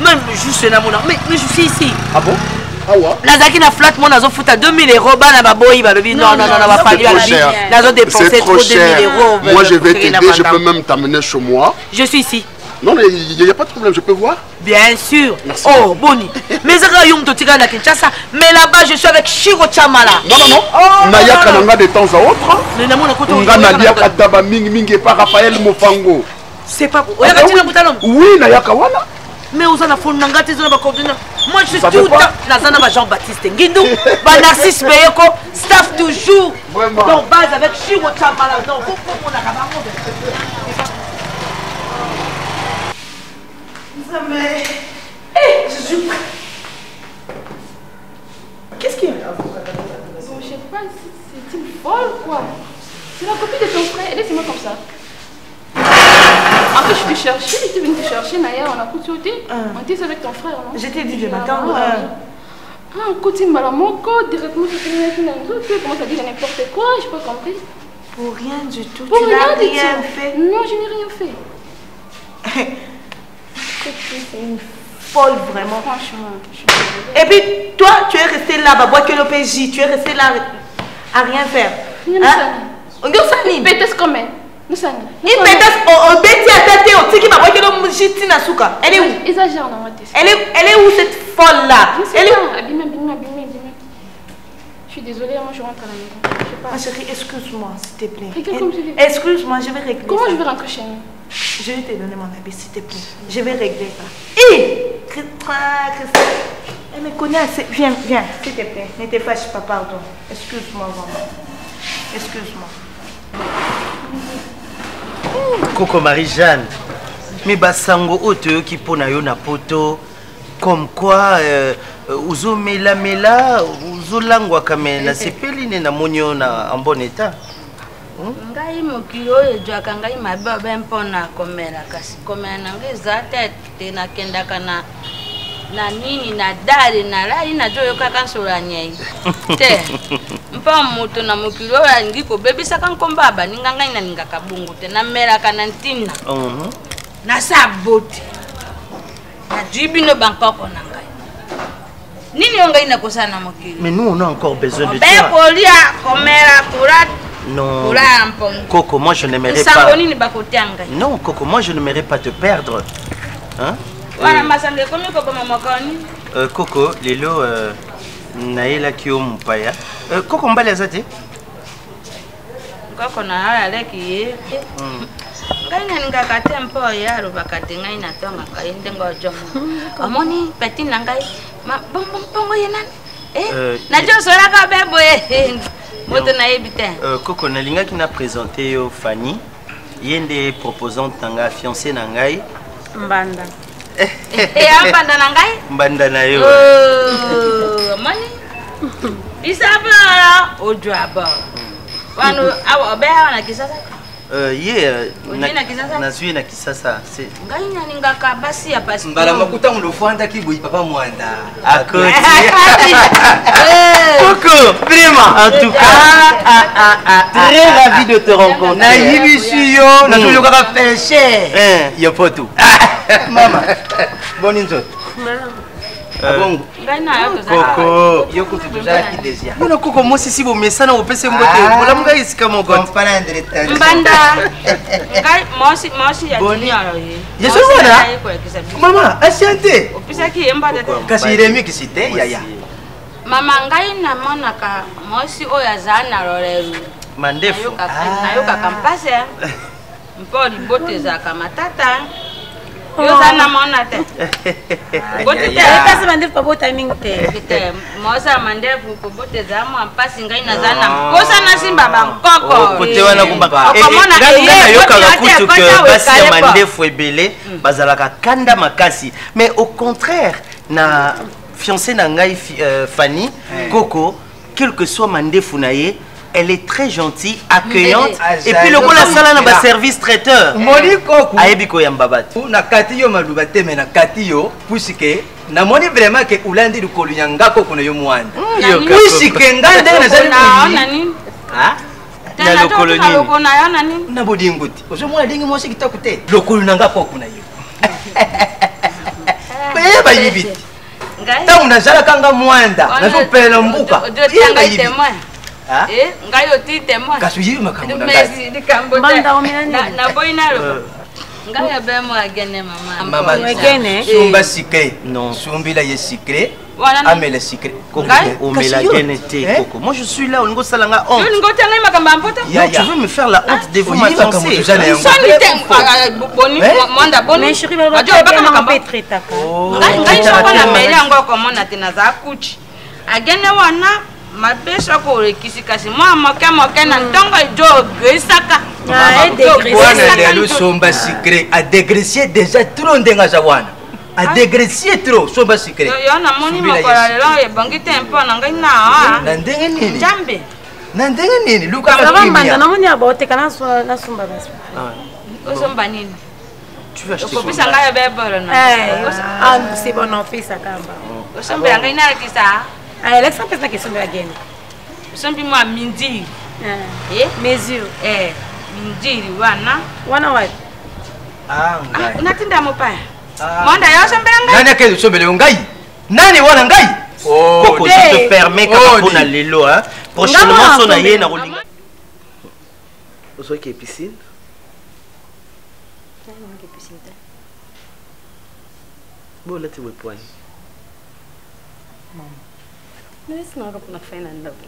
Même juste namona mais mais je suis ici. Ah bon? Awa nazalaki na flat mo nazofuta 2000 euros bana baboyi balobi non non non bafali balobi c'est trop trop 2000 cher. euros moi je vais t'aider je peux même t'amener chez moi. Je suis ici non mais il n'y a pas de problème je peux voir Bien sûr. Oh, Boni. Mais Kinshasa. Mais là-bas, je suis avec Shiro Chamala. non non non Oh, nayaka non, na nga de temps à autre Mais namona koto. nga naliaka taba mingimingi epa raphaël mofango C'est pas. Tina butalom. oui nayaka wana Mais aux na phone nanga te zona ba coordonner. Moi je suis tout pas. zana ba Jean-Baptiste Ngindou, ba Narcisse Beyeko, staff toujours. Vraiment. Donc base avec Shiro Chamala. Donc mon Mais... Eh, je suis prêt. Qu'est-ce qu'il y a Bon, je sais pas, c'est c'est une folle quoi. C'est la copine de ton frère, laissez-moi comme ça. En fait, je te cherchais, j'étais venue te chercher, Naya, on a coutué. On était avec ton frère, non Je t'ai dit de Ah, m'attendre. Ah, Ah, côté Malamoko, directement, une amie. Tu commences à dire n'importe quoi, je n'ai pas compris. Pour rien du tout. Pour tu rien n'as rien tout. fait. Non, je n'ai rien fait. C'est une folle, vraiment. Franchement, je. Et puis, toi, tu es resté là, Babois que l'OPJ. Tu es resté là à rien faire. Hein? Peut-être quand même. Elle est où? Elle est, elle est où cette folle là Elle est où? Je suis désolée, moi je rentre à la maison. Je sais pas. Ma chérie, excuse-moi, s'il te plaît. Excuse-moi, je vais régler Comment je vais rentrer chez nous? Je vais te donner mon habit, s'il te plaît. Je vais régler ça. Hé Christophe, elle me connaît assez. Viens, viens, s'il te plaît. Ne te fâche pas, pardon. Excuse-moi, vraiment. Excuse-moi. koko marie-jeanne me basango oyo toyoki mpo na yo na poto comme quoi euh, ozomelamela ozolangwaka me nasepeli nde namoni yo na en bon état ngai mokili oyo ezwaka ngai mabe mpona komela kasi komela na ngai eza te te nakendaka na na nini na dale nalali nazoyokaka nsolo ya nyei te mpo moto na mokili oyo alingi kobebisaka nkombo ya baninga ngai nalingaka bongo te namelaka na ntina. Nasa bote nazwi bino bankoko na ngai. Nini oyo ngai nakosala na mokili? Mais nous on a encore besoin de toi. Kolia komela kura non Coco, moi je n'aimerais pas. Non, Coco, moi je n'aimerais pas te perdre. Hein? Euh, Coco, lelo euh, mopaya. Euh, Coco te? nkoko na yo aleki ye ngai nalingaka te mpo oyo alobaka te ngai natongaka ye ndenge ojomo omoni peti na ngai ma- bongo bongo ye nani? Euh, najosolaka be boye moto nayebi te. Euh, Coco, nalingaki na présenter yo Fanny. Ye nde proposante na ngai, fiancé na ngai. mbanda. Eyambanda na ngai? Mbanda na yo. Oh, omoni bisabora ojwa bo wano awa obe awa na kisasa? Ye euh, Ozwi na Kisasa? nazwi na kisasa. C'est ngai nalingaka basi ya pasi mbala makuta mulofandaki boyi papa mwanda akoti. Coco, vraiment. En tout cas, très ravi de te rencontrer. nayibisi yo nazoyokaka feshe yo poto. mama boni nzoto Ah, koko. yo kutu tozalaki desia yo na koko mosi si bomesana opesi mbote. Ah. Olamu ngai esika mokombandayesomona mama asiante kasi iremikisi te yaya. mama ngai namonaka mosi oyo azala na lolelu mandefu. Nayokaka ah. mpasi mpo libota ezalaka matata yo oza namona te. Boti te. kasi bandefu babota mingi te. Te. Mosa mandefu kobota ezala mwa mpasi ngai naza na mposa nasimba bankoko kote wana kumba. Okomona ngai eye, nayokaka boti kutu ate, ke ekota basi ya wekale po. mandefu ebele bazalaka kanda makasi. Mais au contraire na fiancé na ngai euh, fanny koko quel que soit mandefu na ye elle est très gentille accueillante Mm. et puis lokola asala na Mela. baservice traiteur moni koku ayebi koyamba bato nakati yo maluba te me nakati yo pusike namoni vraiment ke ulandi likolo ya nga koko na yo mwana yo kaka. pusike nga ndenge nazali naona nini Ah? Lokolo nini? na yo na nini na mwasi lokolo na koko na yo yeba yibi te ngai ntango nazalaka nga mwanda nazopelela mbuka yeba yibi te. témoin Ah? Eh, ngai makambo na ngai. Merci, likambo te. Mbanda omela nini? Na- naboyi naloba ngai abemo agene mama. Mama Wegene? sumba sikre sumbila ye sikre amela sikre omela gene te Eh? koko moi je suis là olingo osala nga yo honte. Lingi otya ngai makambo ya mpota? Tu veux me faire la honte devant ma Ah, ah, boni Eh? mwanda boni. Mais chéri Ajo, obaka babaka makambo. mpe etretaka ngai ngai soko na meli yango akomona te naza kuchi. Agende wana mabe soko olekisi kasi mwa moke moke na ntongo ejo ogresaka wana lelo somba sikre adegresie déjà trop ndenge aza wana. Adegresie trop somba sikre yo namoni mokolo lelo ebongi te mpo na ngai na na ndenge nini? Njambe na ndenge nini? Luka sava mbanda kimia namoni ya baoteka nasumba basi osomba nini? Okopesa ngai ebebolo Ah, c'est bon opesa kamba osombela ngai nalekisa Ah, alexa mpesa question de la gene sombi mwa mindiri mesure. Mindiri wana wana wapi unatinda mopaya monda yosombela ngai. nani akei osombeleo ngai. Nani wana ngai? Oh, Kokozi te ferme oh, kaka mpona lelo prochainement so na ye na kolinga ozoki episine? Bolati boepoigne nesinaka mpona kufanya na ndako.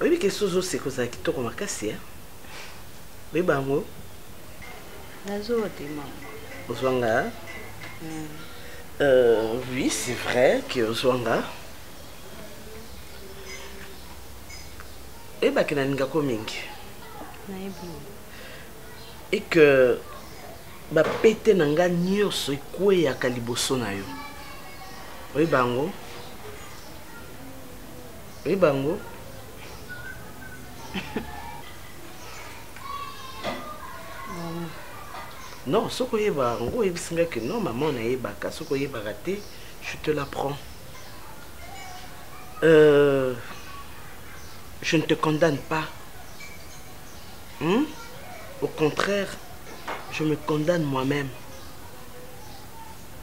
Oyebi ke so ozoseka ozala kitoko makasi e oyeba yango nazowa te mama ozwanga Euh, oui, c'est vrai que ozwanga. Oyebaki nalingako mingi. Et que bapete na nga nyonso ekweyaka liboso na yo. Oyeba yango oyeba yango non soki oyeba yango oyebisi ngai ke non mama nayebaka soki oyebaka te je te l'apprends euh, je ne te condamne pas Hmm? Au contraire, je me condamne moi-même.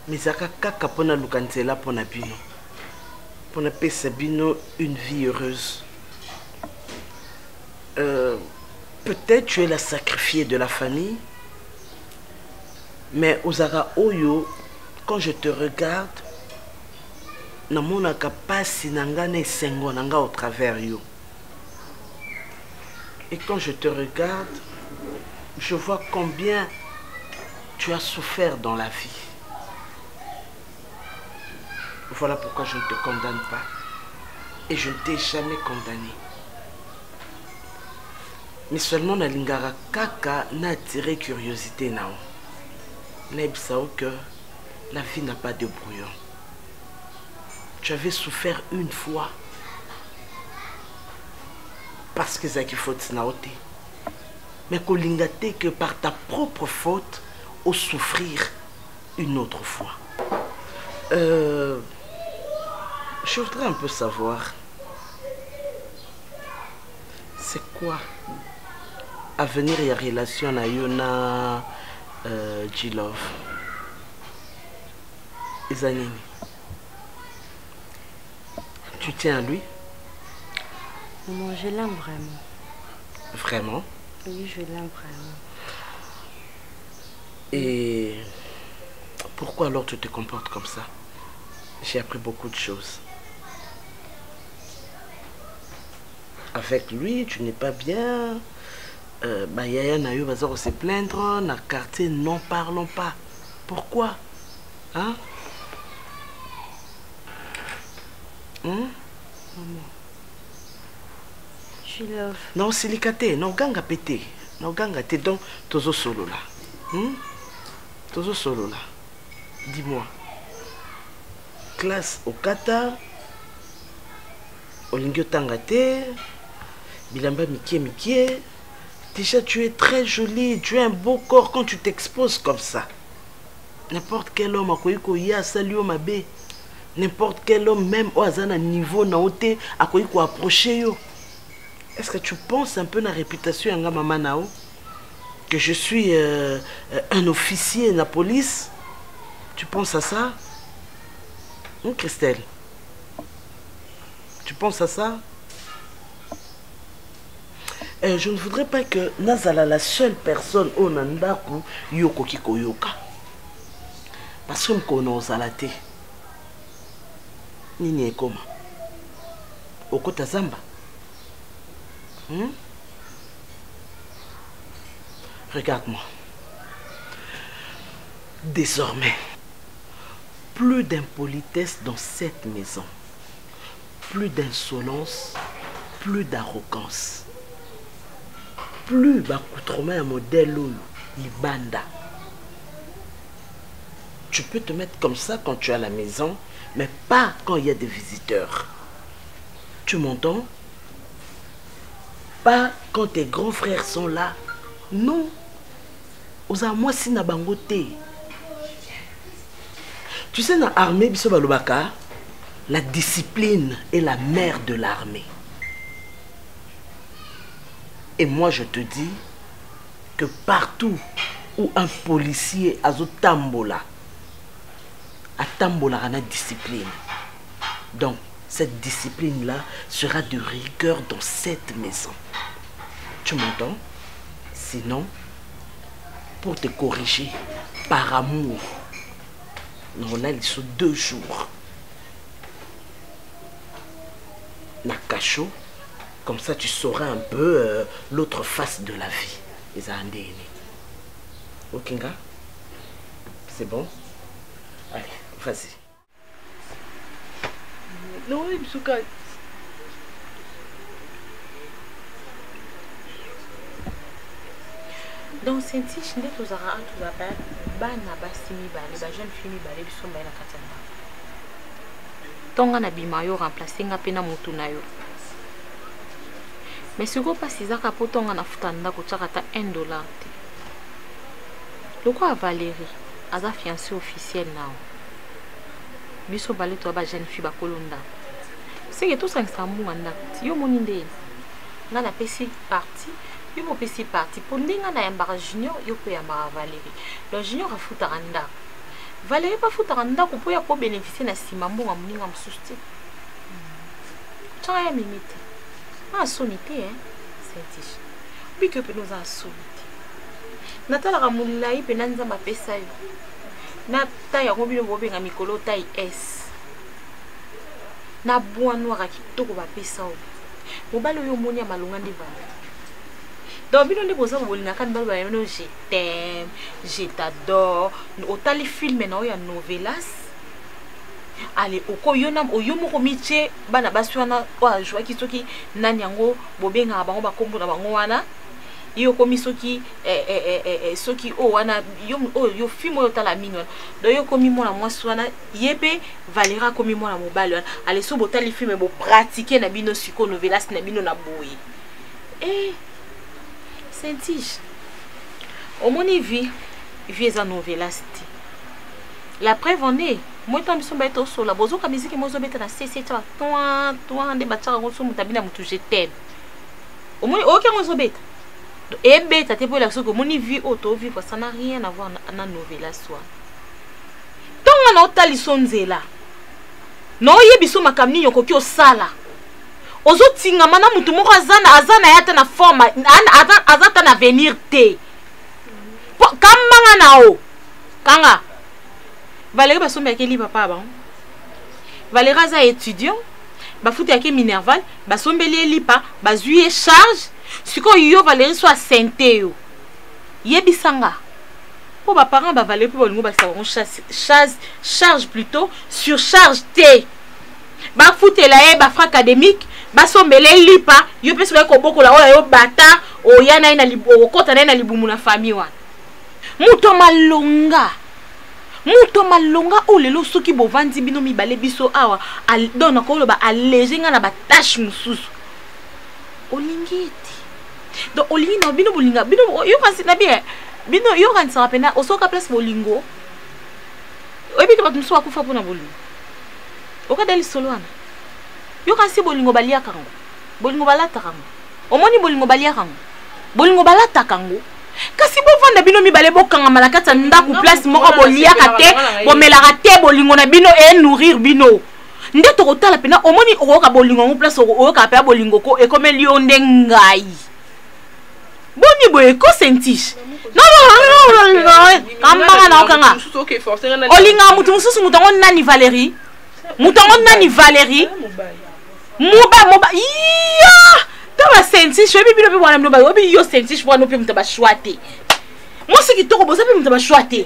Mais ezalaka kaka mpona luka nzela mpona bino mpona pesa bino une vie heureuse euh, peut-être tu es la sacrifiée de la famille mais ozalaka oyo quand je te regarde namonaka pasi na nga na esengo au travers yo Et quand je te regarde, je vois combien tu as souffert dans la vie. Voilà pourquoi je ne te condamne pas. Et je ne t'ai jamais condamné. Mais seulement na lingara kaka na attiré curiosité nao. Que la vie n'a pas de brouillon. Tu avais souffert une fois parce que ezalaki faute na yo te mais kolinga te que par ta propre faute au souffrir une autre fois euh, je voudrais un peu savoir c'est quoi avenir ya relation na yo na euh, G-Love eza nini Tu tiens à lui? Maman, je l'aime vraiment. Vraiment? Oui, je l'aime vraiment. Et pourquoi alors tu te comportes comme ça? J'ai appris beaucoup de choses. Avec lui, tu n'es pas bien. Euh, bah, Yaya Nayo va se plaindre. Na quartier, non parlons pas. Pourquoi? Hein? Hein? Maman. Je love. Non, silicate, non ganga pété. Non ganga té donc tozo solo là. Hein? Tozo solo là. Dis-moi. Classe au kata. Olingi otanga te. Bilamba mikie mikie. Déjà, tu es très jolie, tu as un beau corps quand tu t'exposes comme ça. N'importe quel homme a koya sali o mabe. N'importe quel homme, même au azana niveau na ote, a koyi ko approcher yo. Est-ce que tu penses un peu na réputation yanga mama nao? Que je suis euh, euh, un officier de la police? Tu penses à ça? Hein, Christelle? Tu penses à ça? Euh, je ne voudrais pas que Nazala, la seule personne au Nandaku, yoko kiko yoka. Parce que mkono ozala te. Nini ekoma? Okota zamba? Hmm? Regarde-moi. Désormais, plus d'impolitesse dans cette maison. Plus d'insolence, plus d'arrogance. Plus modèle. Tu peux te mettre comme ça quand tu es à la maison, mais pas quand il y a des visiteurs. Tu m'entends? Pas quand tes grands frères sont là. Non. Oza moi si na. Tu sais, dans l'armée, biso balobaka, la discipline est la mère de l'armée. Et moi, je te dis que partout où un policier a tambola, a tambola a discipline. Donc, cette discipline-là sera de rigueur dans cette maison. Tu m'entends? Sinon, pour te corriger, par amour, on a deux jours. Nakacho, comme ça tu sauras un peu euh, l'autre face de la vie. Les Andéni. Ok, gars C'est bon? Allez, vas-y. Non, Ibsuka. donc sentiche nde tozalaka awa tozalaka bana basi mibale bajeune fille mibale biso mbaye na kati ya ndako ntonga na bima yo remplace nga mpe na motu na yo mais sikoyo mpasi ezaka mpo ntonga nafuta ndako tiaka ata 1 dollar te lokola valérie? Aza fiancé officiel nao biso bale toya bajeune fille bakolo ndako seke tosangisa mbunga ndako ti yo moni nde nga napesi parti. Yo mopesi parti. Mpo ndenge nayambaka junior yo mpo yambaka valérie. Donc junior afutaka ndako valérie mpe afutaka ndako mpo ya kobénéficie na nsima mbongo moninga mosusu te tyanga ya mimi te aa soni te sentiche bike mpe noza asoni te natalaka molai mpe na nzambe apesa yo. Na tai yango bino bobenga mikolo tai s. Na bwa noir ya kitoko bapesa oyo mobali oyo omoni ya malonga nde valérie donc bino nde boza bobolingaka mibali bayano je t'aime je t'adore. Otali filme na oyo ya novelas ale okoyona oyo moko mitie bana basi wana oyo azwaki soki nani yango bobengaka bango bakombo na bango wana. Ye okomi soki eh, eh, eh, eh, soki oyo wana oyo yo filme oyo otala mingi wana. Donc yo okomi mwana mwasi wana ye mpe valérie akomi mwana mobali wana. Ale so botali filme bopratike na bino sikoyo novelas na bino na boye. Eh, sentige. Omoni vi vi eza novelas te la preuve en est moi to biso mbaye tosola bozoka miziki mo ozobeta na sese tia batwa twa nde batiaka yango so moto abina motu je teme omoni oyoki yango ezobeta ebeta te mpo elaka soki omoni vie oyo tovivre ça na rien à voir na, na novelas wana ntonga na otaliso nzela na oyebi so makambo nini okoki osala ozotingama na motu moko aza na ye ata na forme aza ata na avenir te. Kambanga na o kanga valérie basombelaki li papa bango valérie aza étudiant. Bafutaki minerval basombeli ye lipa bazwi ye charge. Sikoyo yo valérie so asente yo. Yebisanga. Mpo baparent bavalérie mpe bolingo bakisa bango charge plutôt surcharge te bafutela ye bafra académique basombela ye lipa yo mpe soki kobokola oyo yo bata oya na ye okota na ye na libumu na famille wana moto malonga moto malonga oyo lelo soki bovandi bino mibale biso awa. Don nakoloba allege nga na batashe mosusu olingi ete donc olingi na bino bolinga bino yokanisi na bien. Bino yokanisaka mpena osoka place bolingo. Oyebi te bato mosusu bakufa mpona bolingo. Okada lisolo wana yokanisi bolingo baliaka ngo. Bolingo balataka ngo omoni bolingo baliaka ngo. Bolingo balataka ngo kasi bovanda bino mibale bokangama na kati ya ndako place moko boliaka te bomelaka te bolingo na bino enourrir bino. Nde tokotala mpena omoni okoyoka bolingo yango place oyokaka mpe ya bolingo ko ekomeli yo nde ngai. Boni boye ko sentiche kambanga na okanga. olingaka motu mosusu moto yango nani valérie? Moto yango nani valérie? Moba moba ya to basentiche oyebi bino mpe bwana bino bayobi yo sentiche wana mpe moto bashwa te mwasi kitoko boza mpe moto bashwa te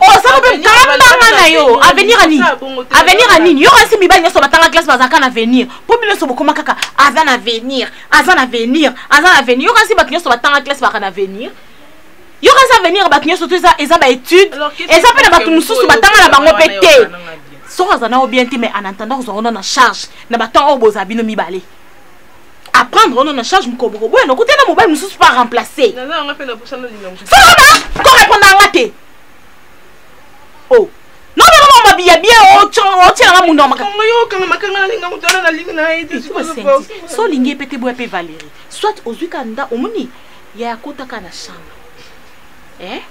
oza mpe kambanga na yo avenir a nini. avenir a nini. Yo kasi mibali nyonso batanga classe bazalaka na avenir. Mpo bino nyonso bokoma kaka aza na avenir. Aza na avenir. Aza na avenir yo kasi bato nyonso batanga classe bazalaka na avenir yo kasi avenir bato nyonso to eza baétude eza mpe na bato mosusu batanga na bango mpe te soko aza nao bien te mais en attendant kozwa ono na charge. Na batongo oyo bozala bino mibale apprendre ono na charge mokoboko boye nokuti na mobali mosusu pa remplace fana korépondre anga te o nobeloma mabiyabia otielanga mundu so olingi ye mpe te boya mpe valérie. Soit ozwi ka nda omoni ya akotaka na chambre eh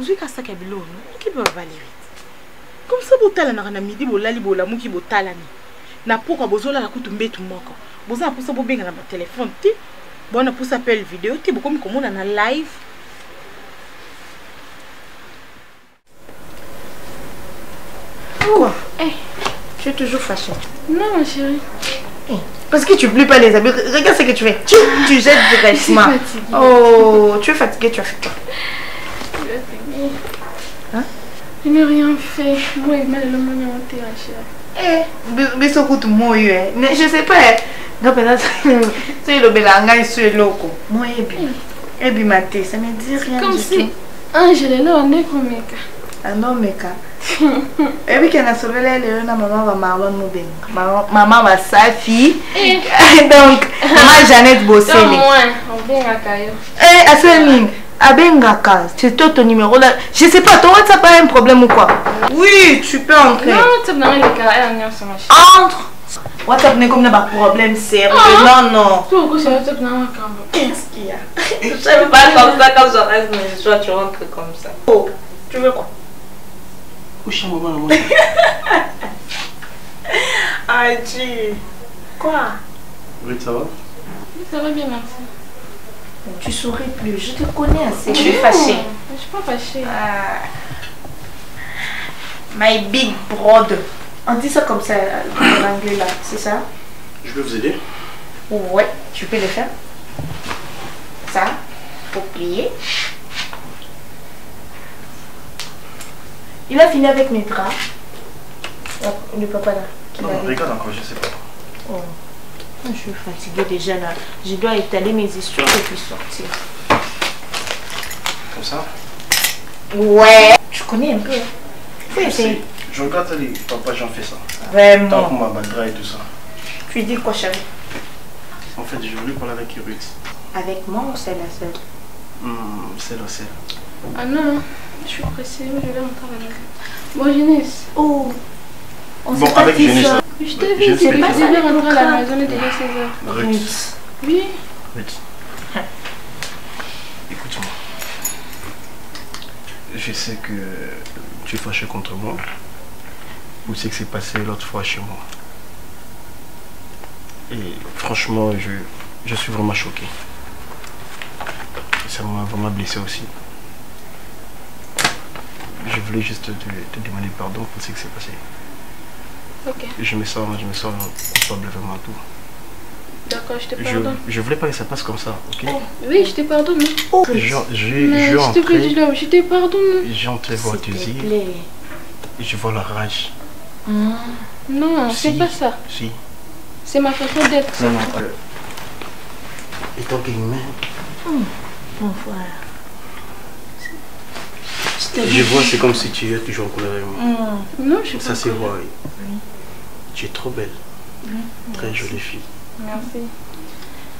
ozwi ka saki ya bilono oki mpe bavalérie comme ça botalanaka na midi bolali bolamuki botalani. Na poka bozolala kutu mbetu moko boza na mposa bobengana batelefone te bona mposa appel video te bokomi komona na live Quoi Eh, tu es toujours fâché non, ma chérie. parce que tu plies pas les habits regarde ce que tu fais tu, tu jettes directement Je suis fatiguée. oh tu es fatiguée tu as fait quoi? Je suis fatiguée. Hein? Je n'ai rien fait. Moi, il m'a le monnaie en terre, chérie. Eh, biso kutu moyo eh. Ne- je sais pas eh. Nga mpenza so elobela ngai so eloko. Mo ebi. Ebima te ça me dit rien Comme si nasobela lelo na mama bamama mobenga Mama- mama basafi donc mama bosele à Caillou. Eh, asele nini abengaka c'est toi ton numéro là. Je sais pas ton whatsapp a un problème ou quoi? Oui tu peux entrer. Entre whatsapp n'est comme un problème sérieux Ah? non non Tu vois, c'est WhatsApp, non. Qu'est-ce qu'il y a Je savais pas comme ça, quand je reste mes choix, tu rentres comme ça. Oh, tu veux quoi Ah, tu. Quoi? Oui, ça va? Ça va bien, merci. Tu souris plus, je te connais assez. Tu es fâchée. Je suis pas fâchée. Ah. My big brother. On dit ça comme ça en anglais là, c'est ça? Je peux vous aider? Ouais, tu peux le faire. Ça, pour plier. Il a fini avec mes draps. Oh, Le papa là. Non, regarde encore, je sais pas. Oh. Je suis fatiguée déjà là. Je dois étaler mes histoires et puis sortir. Comme ça? Ouais. Tu connais un peu. hein? Faut Je essayer. Je regarde les papa, j'en fais ça. Vraiment. Tant pour ma badra et tout ça. Tu dis quoi, chérie? En fait, j'ai voulu parler avec Ruth. Avec moi ou c'est la seule? Hmm, c'est là, c'est là. Ah non, je suis pressée, je vais rentrer à la maison. Bon, jeunesse. Oh. On Bon, avec Jeunesse. là. Je t'ai vu, c'est pas ça. Je vais rentrer à la maison, il est déjà 16h. Ruth. Oui. Ruth. Écoute-moi. Je sais que tu es fâché contre moi. Pour ce qui s'est passé l'autre fois chez moi. Et franchement, je, je suis vraiment choqué. Ça m'a vraiment blessé aussi. Je voulais juste te, te demander pardon pour ce qui s'est passé. Ok. Je me sens, je me sens coupable vraiment tout. D'accord, je te Je, pardonne. je voulais pas que ça passe comme ça, ok? Oui, je te pardonne. Je, je, Mais je, entrais- dis-le, je te pardonne. J'entrais voir tes yeux, je vois la rage. Non, c'est pas ça. Si. C'est ma façon d'être. Non, non, euh, étant qu'humain, Mon frère. je vois, c'est comme si tu es toujours en colère avec moi. Non, je suis Ça voit. colère. oui. Tu es trop belle. Très jolie fille. Merci.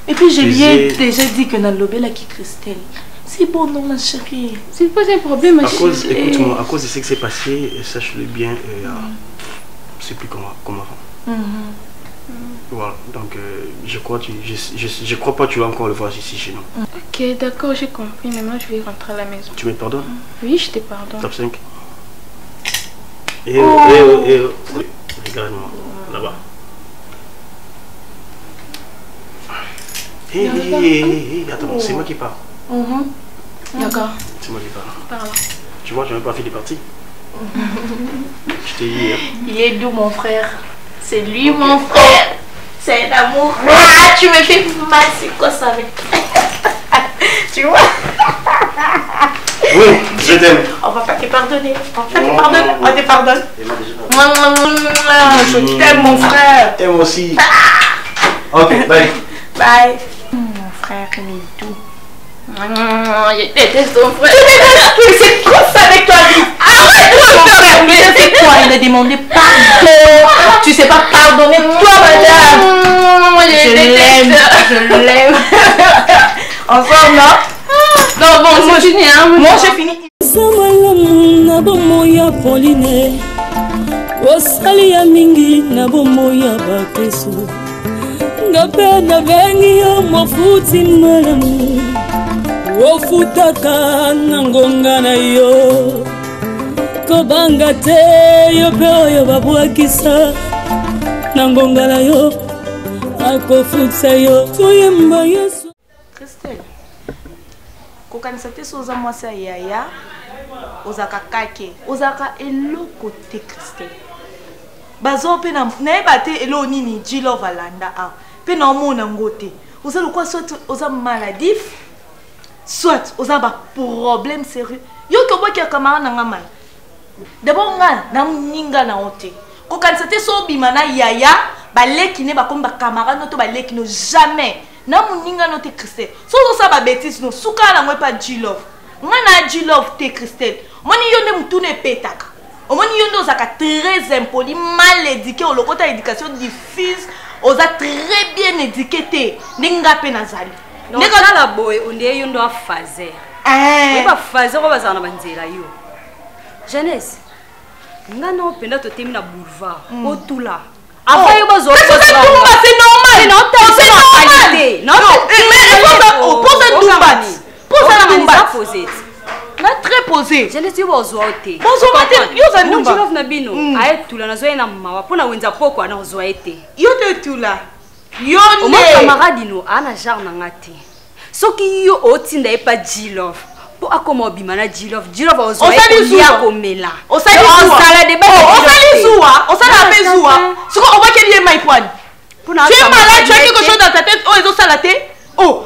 Et puis je Tu lui ai sais- déjà dit que dans l'obéla qui Christelle. C'est bon, non, ma chérie. C'est pas un problème, ma À cause, chérie. écoute-moi, à cause de ce qui s'est passé, et sache-le bien, euh, plus comme, comme avant. Voilà, donc euh, je crois, tu, je, je, je crois pas que tu vas encore le voir ici chez nous. Ok, d'accord, j'ai compris. Maintenant, je vais rentrer à la maison. Tu me pardonnes? Oui, je te pardonne. Top 5. Et oh, eh oh, eh oh. Oui, Regarde-moi, là-bas. Hé, hé, hé, hé, hé, attends, c'est moi qui parle. D'accord. C'est moi qui parle. Tu vois, j'ai même pas fait des parties. Je t'ai dit, hein. Il est doux, mon frère. C'est lui, mon frère. C'est un amour. Ah, tu me fais mal, c'est quoi ça avec Tu vois? Oui, je t'aime. On va pas te pardonner. On va pas te pardonner. On te pardonne. Je t'aime, mon frère. T'aimes aussi. Ok, bye. Bye. Mon frère, il est doux. Déteste frère. Mais c'est quoi ça avec toi, Arrête mon frère. Mais c'est quoi? Il a demandé pardon. Tu sais pas pardonner toi, madame. Je l'aime. Je l'aime. Ensemble, non Non, bon, moi, c'est fini, hein, Moi, j'ai fini. na bomoi ya ya mingi na bomoi ya bakristo nga mpe nabengi yo mofuti malamu ofutaka na ngonga na yo. Kobanga te yo mpe oyo babwakisa na ngonga na yo akofuta yo. Toyemba yesu. Christelle kokanisa te so oza mwasi ya yaya ozalaka kake ozalaka eloko te christelle. Bazo mpe na- nayeba te eloko nini? Jilove alanda awa. Mpe naomona yango te. Oza lokwa soit oza maladif soit oza baproblème sérieux. Yoki obwaki ya kamara na nga mai. Dabord nga na moninga na yo te kokanisa te so obima na yaya baleki ne bakomi bacamarade no to baleki no jamais. Na moninga no te christelle so ozosala babétise no sukala nango epa jilove nga na jilove te christelle omoni yo nde motuna epetaka omoni yo nde ozalaka très impoli mal éduqué olokota éducation diffuse oza très bien éduqué te. Nde nga mpe nazali tala boye ondie yo ndo afazer oyeba fazer oyo bazala na banzela yo. Jeunesse nga na openda totemi na boulevard otula avant yo bazwa na très posé. Jeunesse yo bozwa o te. Bozwa te, yo oza ndumba. Na bino ayetula nazwa ye na mawa. Mpo na wenza poko ana ozwa ye te yo te etula yo omoi nde camarade no aa na genre na nga te soki yo otinda ye pa jilove mpo akoma obima na jilove jilove ozwa ye Osali kolia zuwa. komela osali ozala deba osali zuwa osala mpe zuwa siko obwakeli ye maipwani tu es malade tu as quelque chose dans ta tête. oyo ezosala te oh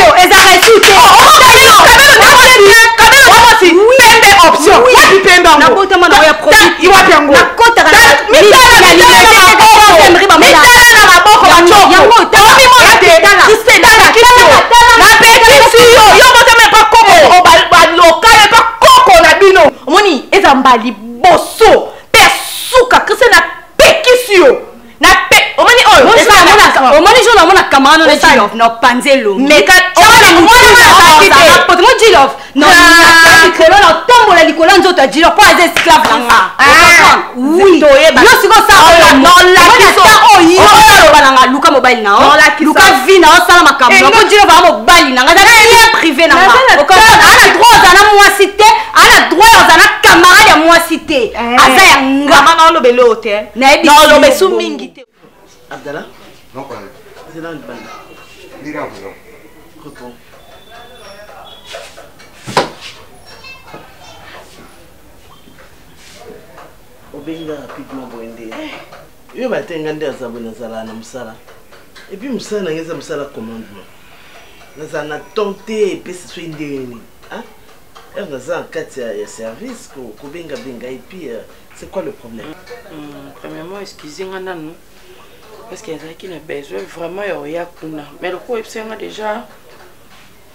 oyo eza résulté pembe option wapi pembe yangomitala na maboko na pétition yo motema epa koko balokal epa koko na bino omoni eza mbaliboso mpe suka kriste napekisi yo bamona kamano na jilof. Na opanzi elongi Meka- potemo jilof likolo na otombola likolo ya nzoto ya jilof mpo aza esclave nanga oui. Yo siko osalaoloba nanga luka mobali na o luka vi na osala makambo. Po jilof aa mobali nanga aza bien privé nanga ana droit ozala na mwasi te. Ana droit ozala na camarade ya mwasi te. Aza ya nga naolobela oyo te nayebi naoloba esu mingi te Abdallah Non, pas. C'est dans le banda. Dis-moi, non. Repos. obenga rapidement boye nde yo batenga nde aza boye nazala na mosala. Epuis mosala nange eza mosala commandement. Nazala na ton te epesi soki ndenge nini ere naza na kati ya service ko- kobengabenga epuis euh, c'est quoi le problème? Hum, premièrement excuse nga nanu parce que ezalaki na besoin vraiment ya oya kuna. Mais loko oyebisanga déjà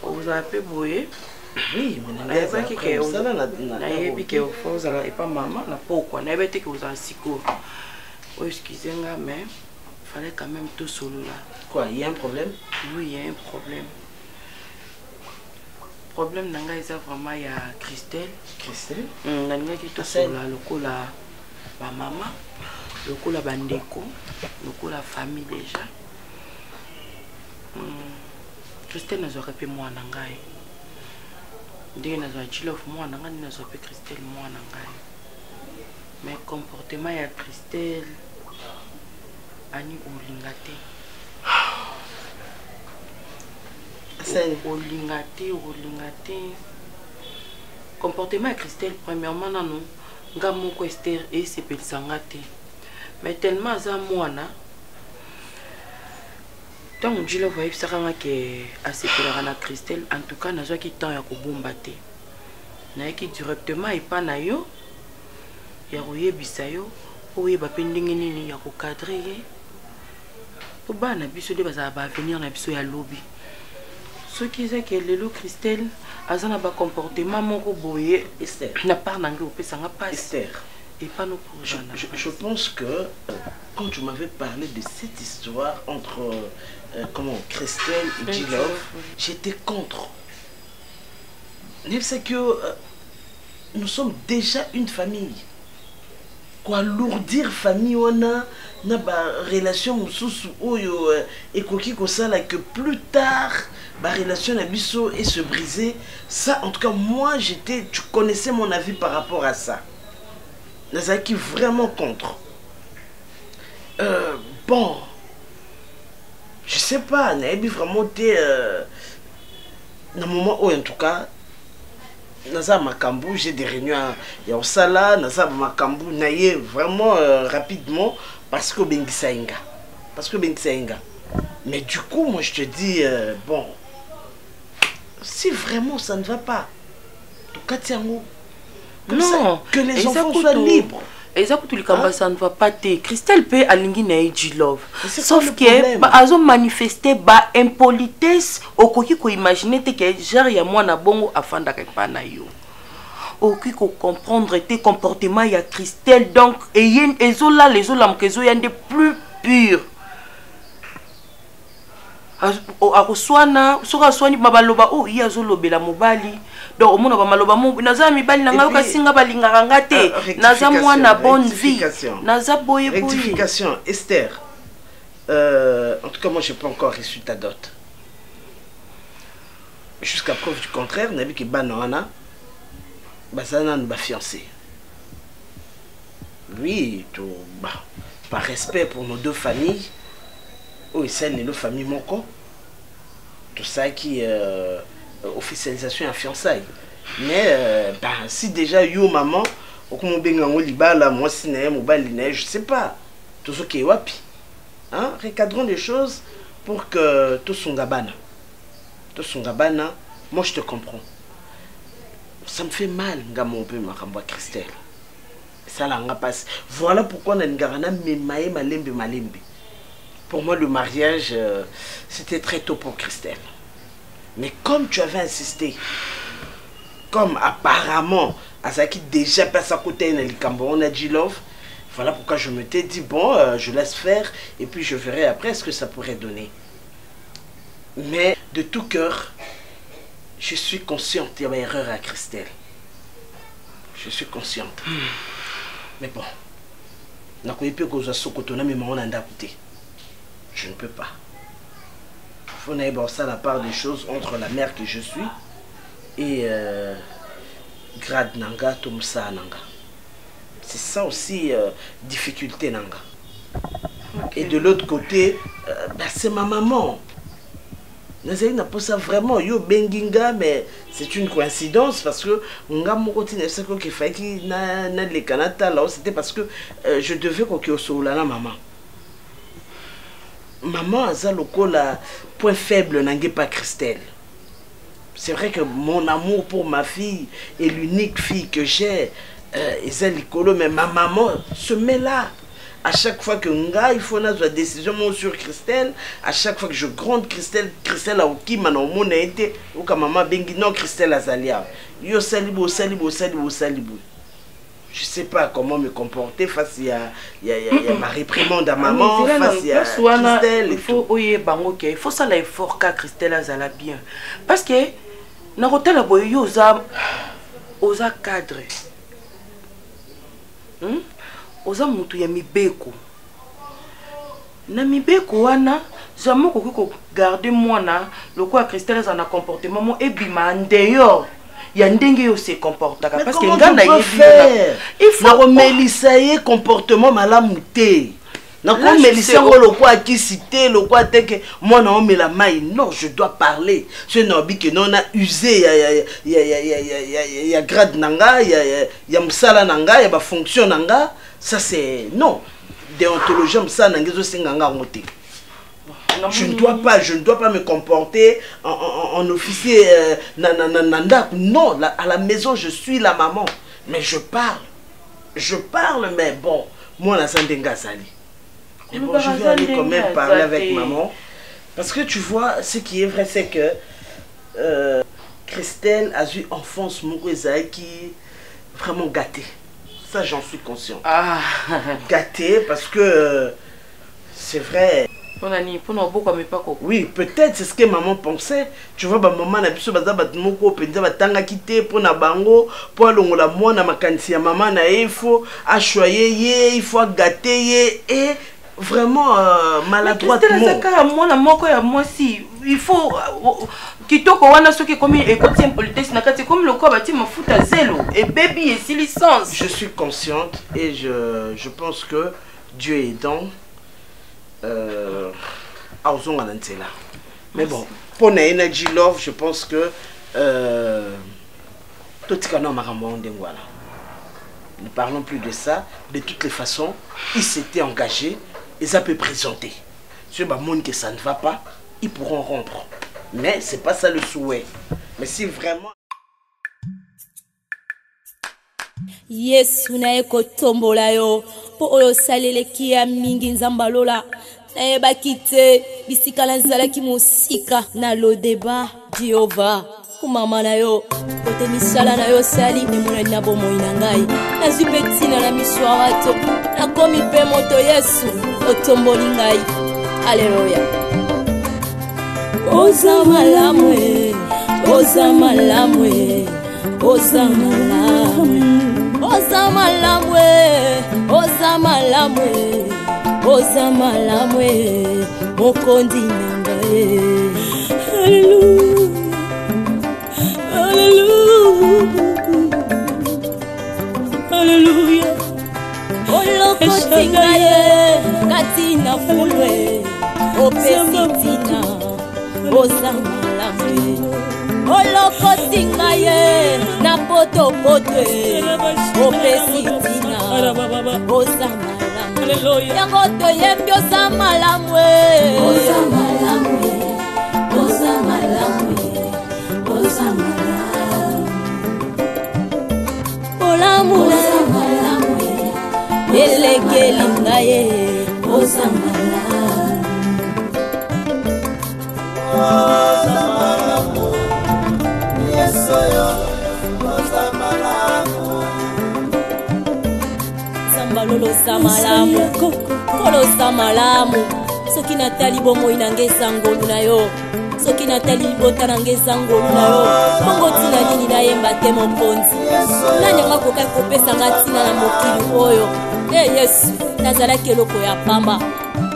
ozala mpe boye oui mais nayebaki ke nayebi ke fo ozala epa mama na pokwa nayebi te ke ozala sikoyo oyo excuse nga mais fallait quand même tosolola quoi y a un problème? Oui y a un problème. Problème na ngai eza vraiment ya christelle. Christelle? Nalingaki tosolola lokola bamama lokola bandeko lokola famille déjà. Mm, christelle nazwaka mpe mwana ngai. Ndenge nazwa jilof mwana ngai nde nazwa mpe christelle mwana ngai. Mais comportement ya christelle ani olinga te. Olinga te olinga te. Comportement ya christelle premièrement nano nga moko ester esepelisa nga te mais tellement aza mwana ntango njila voyebisaka nga ke asepelaka na christelle en tout cas nazwaki temps ya kobomba te. Nayaki directement epa na yo ya koyebisa yo oyeba mpe ndenge nini ya kokadre ye. Po bana biso nde bazala baavenir na biso ya lobi. Soki eza ke lelo christelle aza na bacomportement moko boye na part na ngai opesanga pasi epa no je, je, je pense que euh, quand tu m'avais parlé de cette histoire entre euh, comment Christelle et Et Gilov, j'étais contre. C'est que euh, nous sommes déjà une famille. Quoi, lourdir famille, on a na ba relation mosusu oyo ekoki kosala que plus tard ba relation biso et se briser ça en tout cas moi j'étais tu connaissais mon avis par rapport à ça nazalaki vraiment contre. Euh, bon je sais pas nayebi vraiment te euh, na moment oyo en tout cas naza makambo j'ai des réunions ya osala naza makambo na ye vraiment euh, rapidement parce que obengisa parce que obengisa mais du coup moi je te dis euh, bon si vraiment ça ne va pas tokati yango Comme ça, non. que les eza enfants kutu- soient libres. Eza kutu likambo ça ne va pas te christelle mpe alingi na ye jilove c'est sauf quoi le ke problème? ba- azomanifeste baimpolitesse okoki koimagine te ke genre ya mwana bongo afandaka epa na yo. Okoki kocomprendre te comportement ya christelle donc eye ezolala ezolamuka ezoya nde plus pure Az- o- akoswana soki aswani bamaloba oyo ye azolobela mobali donc omona bamaloba naza mibali na ngai okasi nga balingaka nga te naza mwana rectification, bonne vie naza boye Esther. Euh, en tout cas, moi, j'ai pas encore reçu ta dot. Jusqu'à preuve du contraire, nabi ki banana, basana ba fiancé. Oui, tout, bah, par respect pour nos deux familles, et celle de nos familles moko, tout ça qui euh, officialisation et fiançailles. Mais euh, bah, si déjà yo maman, okomobenga ngo libala mwasi na ye mobali na ye je sais pas. Tozoke wapi. Hein? recadrons les choses pour que tosunga bana. Tosunga bana moi je te comprends. Ça me fait mal nga mo mpe makambo ya christelle. Esalanga mpasi voilà pourquoi nalingaka namema ye malembe. Pour moi le mariage euh, c'était très tôt pour christelle mais comme tu avais insisté comme apparemment azalaki déjà place à côté likambo on a dit love voilà pourquoi je me t'ai dit bon euh, je laisse faire et puis je verrai après ce que ça pourrait donner Mais de tout cœur, je suis consciente il y a une erreur à Christelle. Je suis consciente. Mais bon, je ne peux pas faut nayeba ça la part des choses entre la mère que je suis et euh, grade nanga to mosala nanga. C'est ça aussi euh, difficulté nanga. Et de l'autre côté euh, bah, c'est ma maman. Nazali na mposa vraiment. Yo obengi nga mais c'est une coïncidence parce que nga moko ntina esaki oke efaki naleka natala o c'était parce que euh, je devais koki osolola na mama maman aza lokola point faible na ngai pas christelle. C'est vrai que mon amour pour ma fille est l'unique fille que j'ai euh, mais ma maman se met là. À chaque fois que nga il faut nazwa décision sur christelle à chaque fois que je gronde christelle christelle aokima na omona ye te oka mama abengi non christelle azali awa yo osali boye osali boye osali boye je ne sais pas comment me comporter face à, y a, ma réprimande à ah, maman, face à Christelle. Il faut, oui, il faut ça l'effort Christelle bien. Parce que, na hôtel boyo osa osa cadre. Hmm? Osa mutu ya mibeko. Na mibeko wana jamais ko ko garder mwana lokola Christelle comportement mo ebima en dehors ya ndenge yo se comportaka parce que nga nakomelisa ye comportement malamu te nakomelisa yango lokwa akisi te lokwa teke mwana omela mai non je dois parler so nayobi ke non na use ya, ya, ya, ya, ya, ya, ya, ya, ya grade na nga ya, ya, ya mosala na nga ya bafonction na nga ça c'est non déontologie mosala na nga ezosenga nga yango te je ne dois pas je ne dois pas me comporter en, en, en officier euh, non la, à la maison je suis la maman. Mais je parle. Je parle mais bon moi naza ndenge azali mais bon je vais aller quand même parler avec maman. Parce que tu vois ce qui est vrai c'est que euh, Christelle a eu enfance moko ezalaki vraiment gâtée. Ça j'en suis conscient. Ah. gâtée parce que euh, c'est vrai oui peut-être c'est ce que maman pensait. Tu vois bamama na biso baza bato moko mpenza batangaki te mpo na bango mpo alongola mwana makanisi ya mama na ye ifo ashwaye ye ifo agate ye e vraiment euh, maladroitement mwana moko ya mwasi? Il faut kitoko wana soki ekomi ekoti impolitesse na kati ekomi lokola batie mafuta zelo ebebi esili sens. Je suis consciente et je, je pense que dieu aidant euh, Euh, ah, Aouzon Anantela. Mais bon, pour Energy Love, je pense que tout ce qu'on a voilà. Ne parlons plus de ça. De toutes les façons, ils s'étaient engagés, ils ont pu présenter. Sur le monde que ça ne va pas, ils pourront rompre. Mais ce n'est pas ça le souhait. Mais si vraiment... yesu naye kotombola yo mpo oyo osaleleki ya mingi nzambe alola. Nayebaki te bisika nazalaki mosika na lodeba jehova kumama na yo kote misala na yo osali emonani na bomoi na ngai. Nazwi mpe ntina na miso ya bato nakomi mpe moto yesu otomboli ngai. Aleluya oza malamu oza malamu oza malamu oza malamu e oza malamu e oza malamu e mokondi na ngai. Alléluia. olokoti ngai ye kati na fulwe opesi ntina. Oza malamu e olokoti ngai ye na potopoto opesi ntina oza malamu. Yango toyembi oza malamu oza malamu oza malamu oza malamu. Olamula elekeli ngai ye. oza malamu lolosa malamu. Kolosa malamu soki natali bomoi na ngai esangolu na yo soki natali libota na nga eza ngolu na yo bongo ntina nini nayemba te mokonzi? Nani yango akokaki kopesanga ntina na mokili oyo? E yesu nazalaki eloko ya pamba.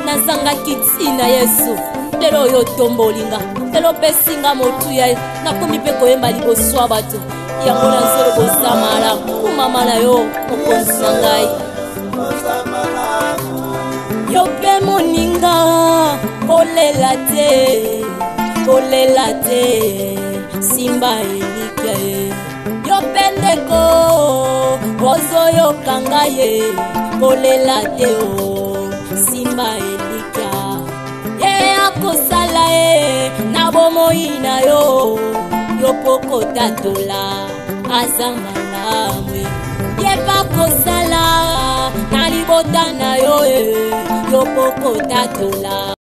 Nazangaki ntina yesu. Lelo oyo otombolinga lelo opesinga motuya nakomi mpe koyemba liboso ya bato. Yango nazolo bosa malamu kumama na yo mokonzi na ngai. Yo mpe moninga kolela te kolela te. Simba elikya ye yo mpe ndeko ozoyoka ngai ye kolela te o. Simba elikya ye akosala ye na bomoi na yo. Yo pokotatola aza malamu ye. Bakosala na libota na yo yo pokotatola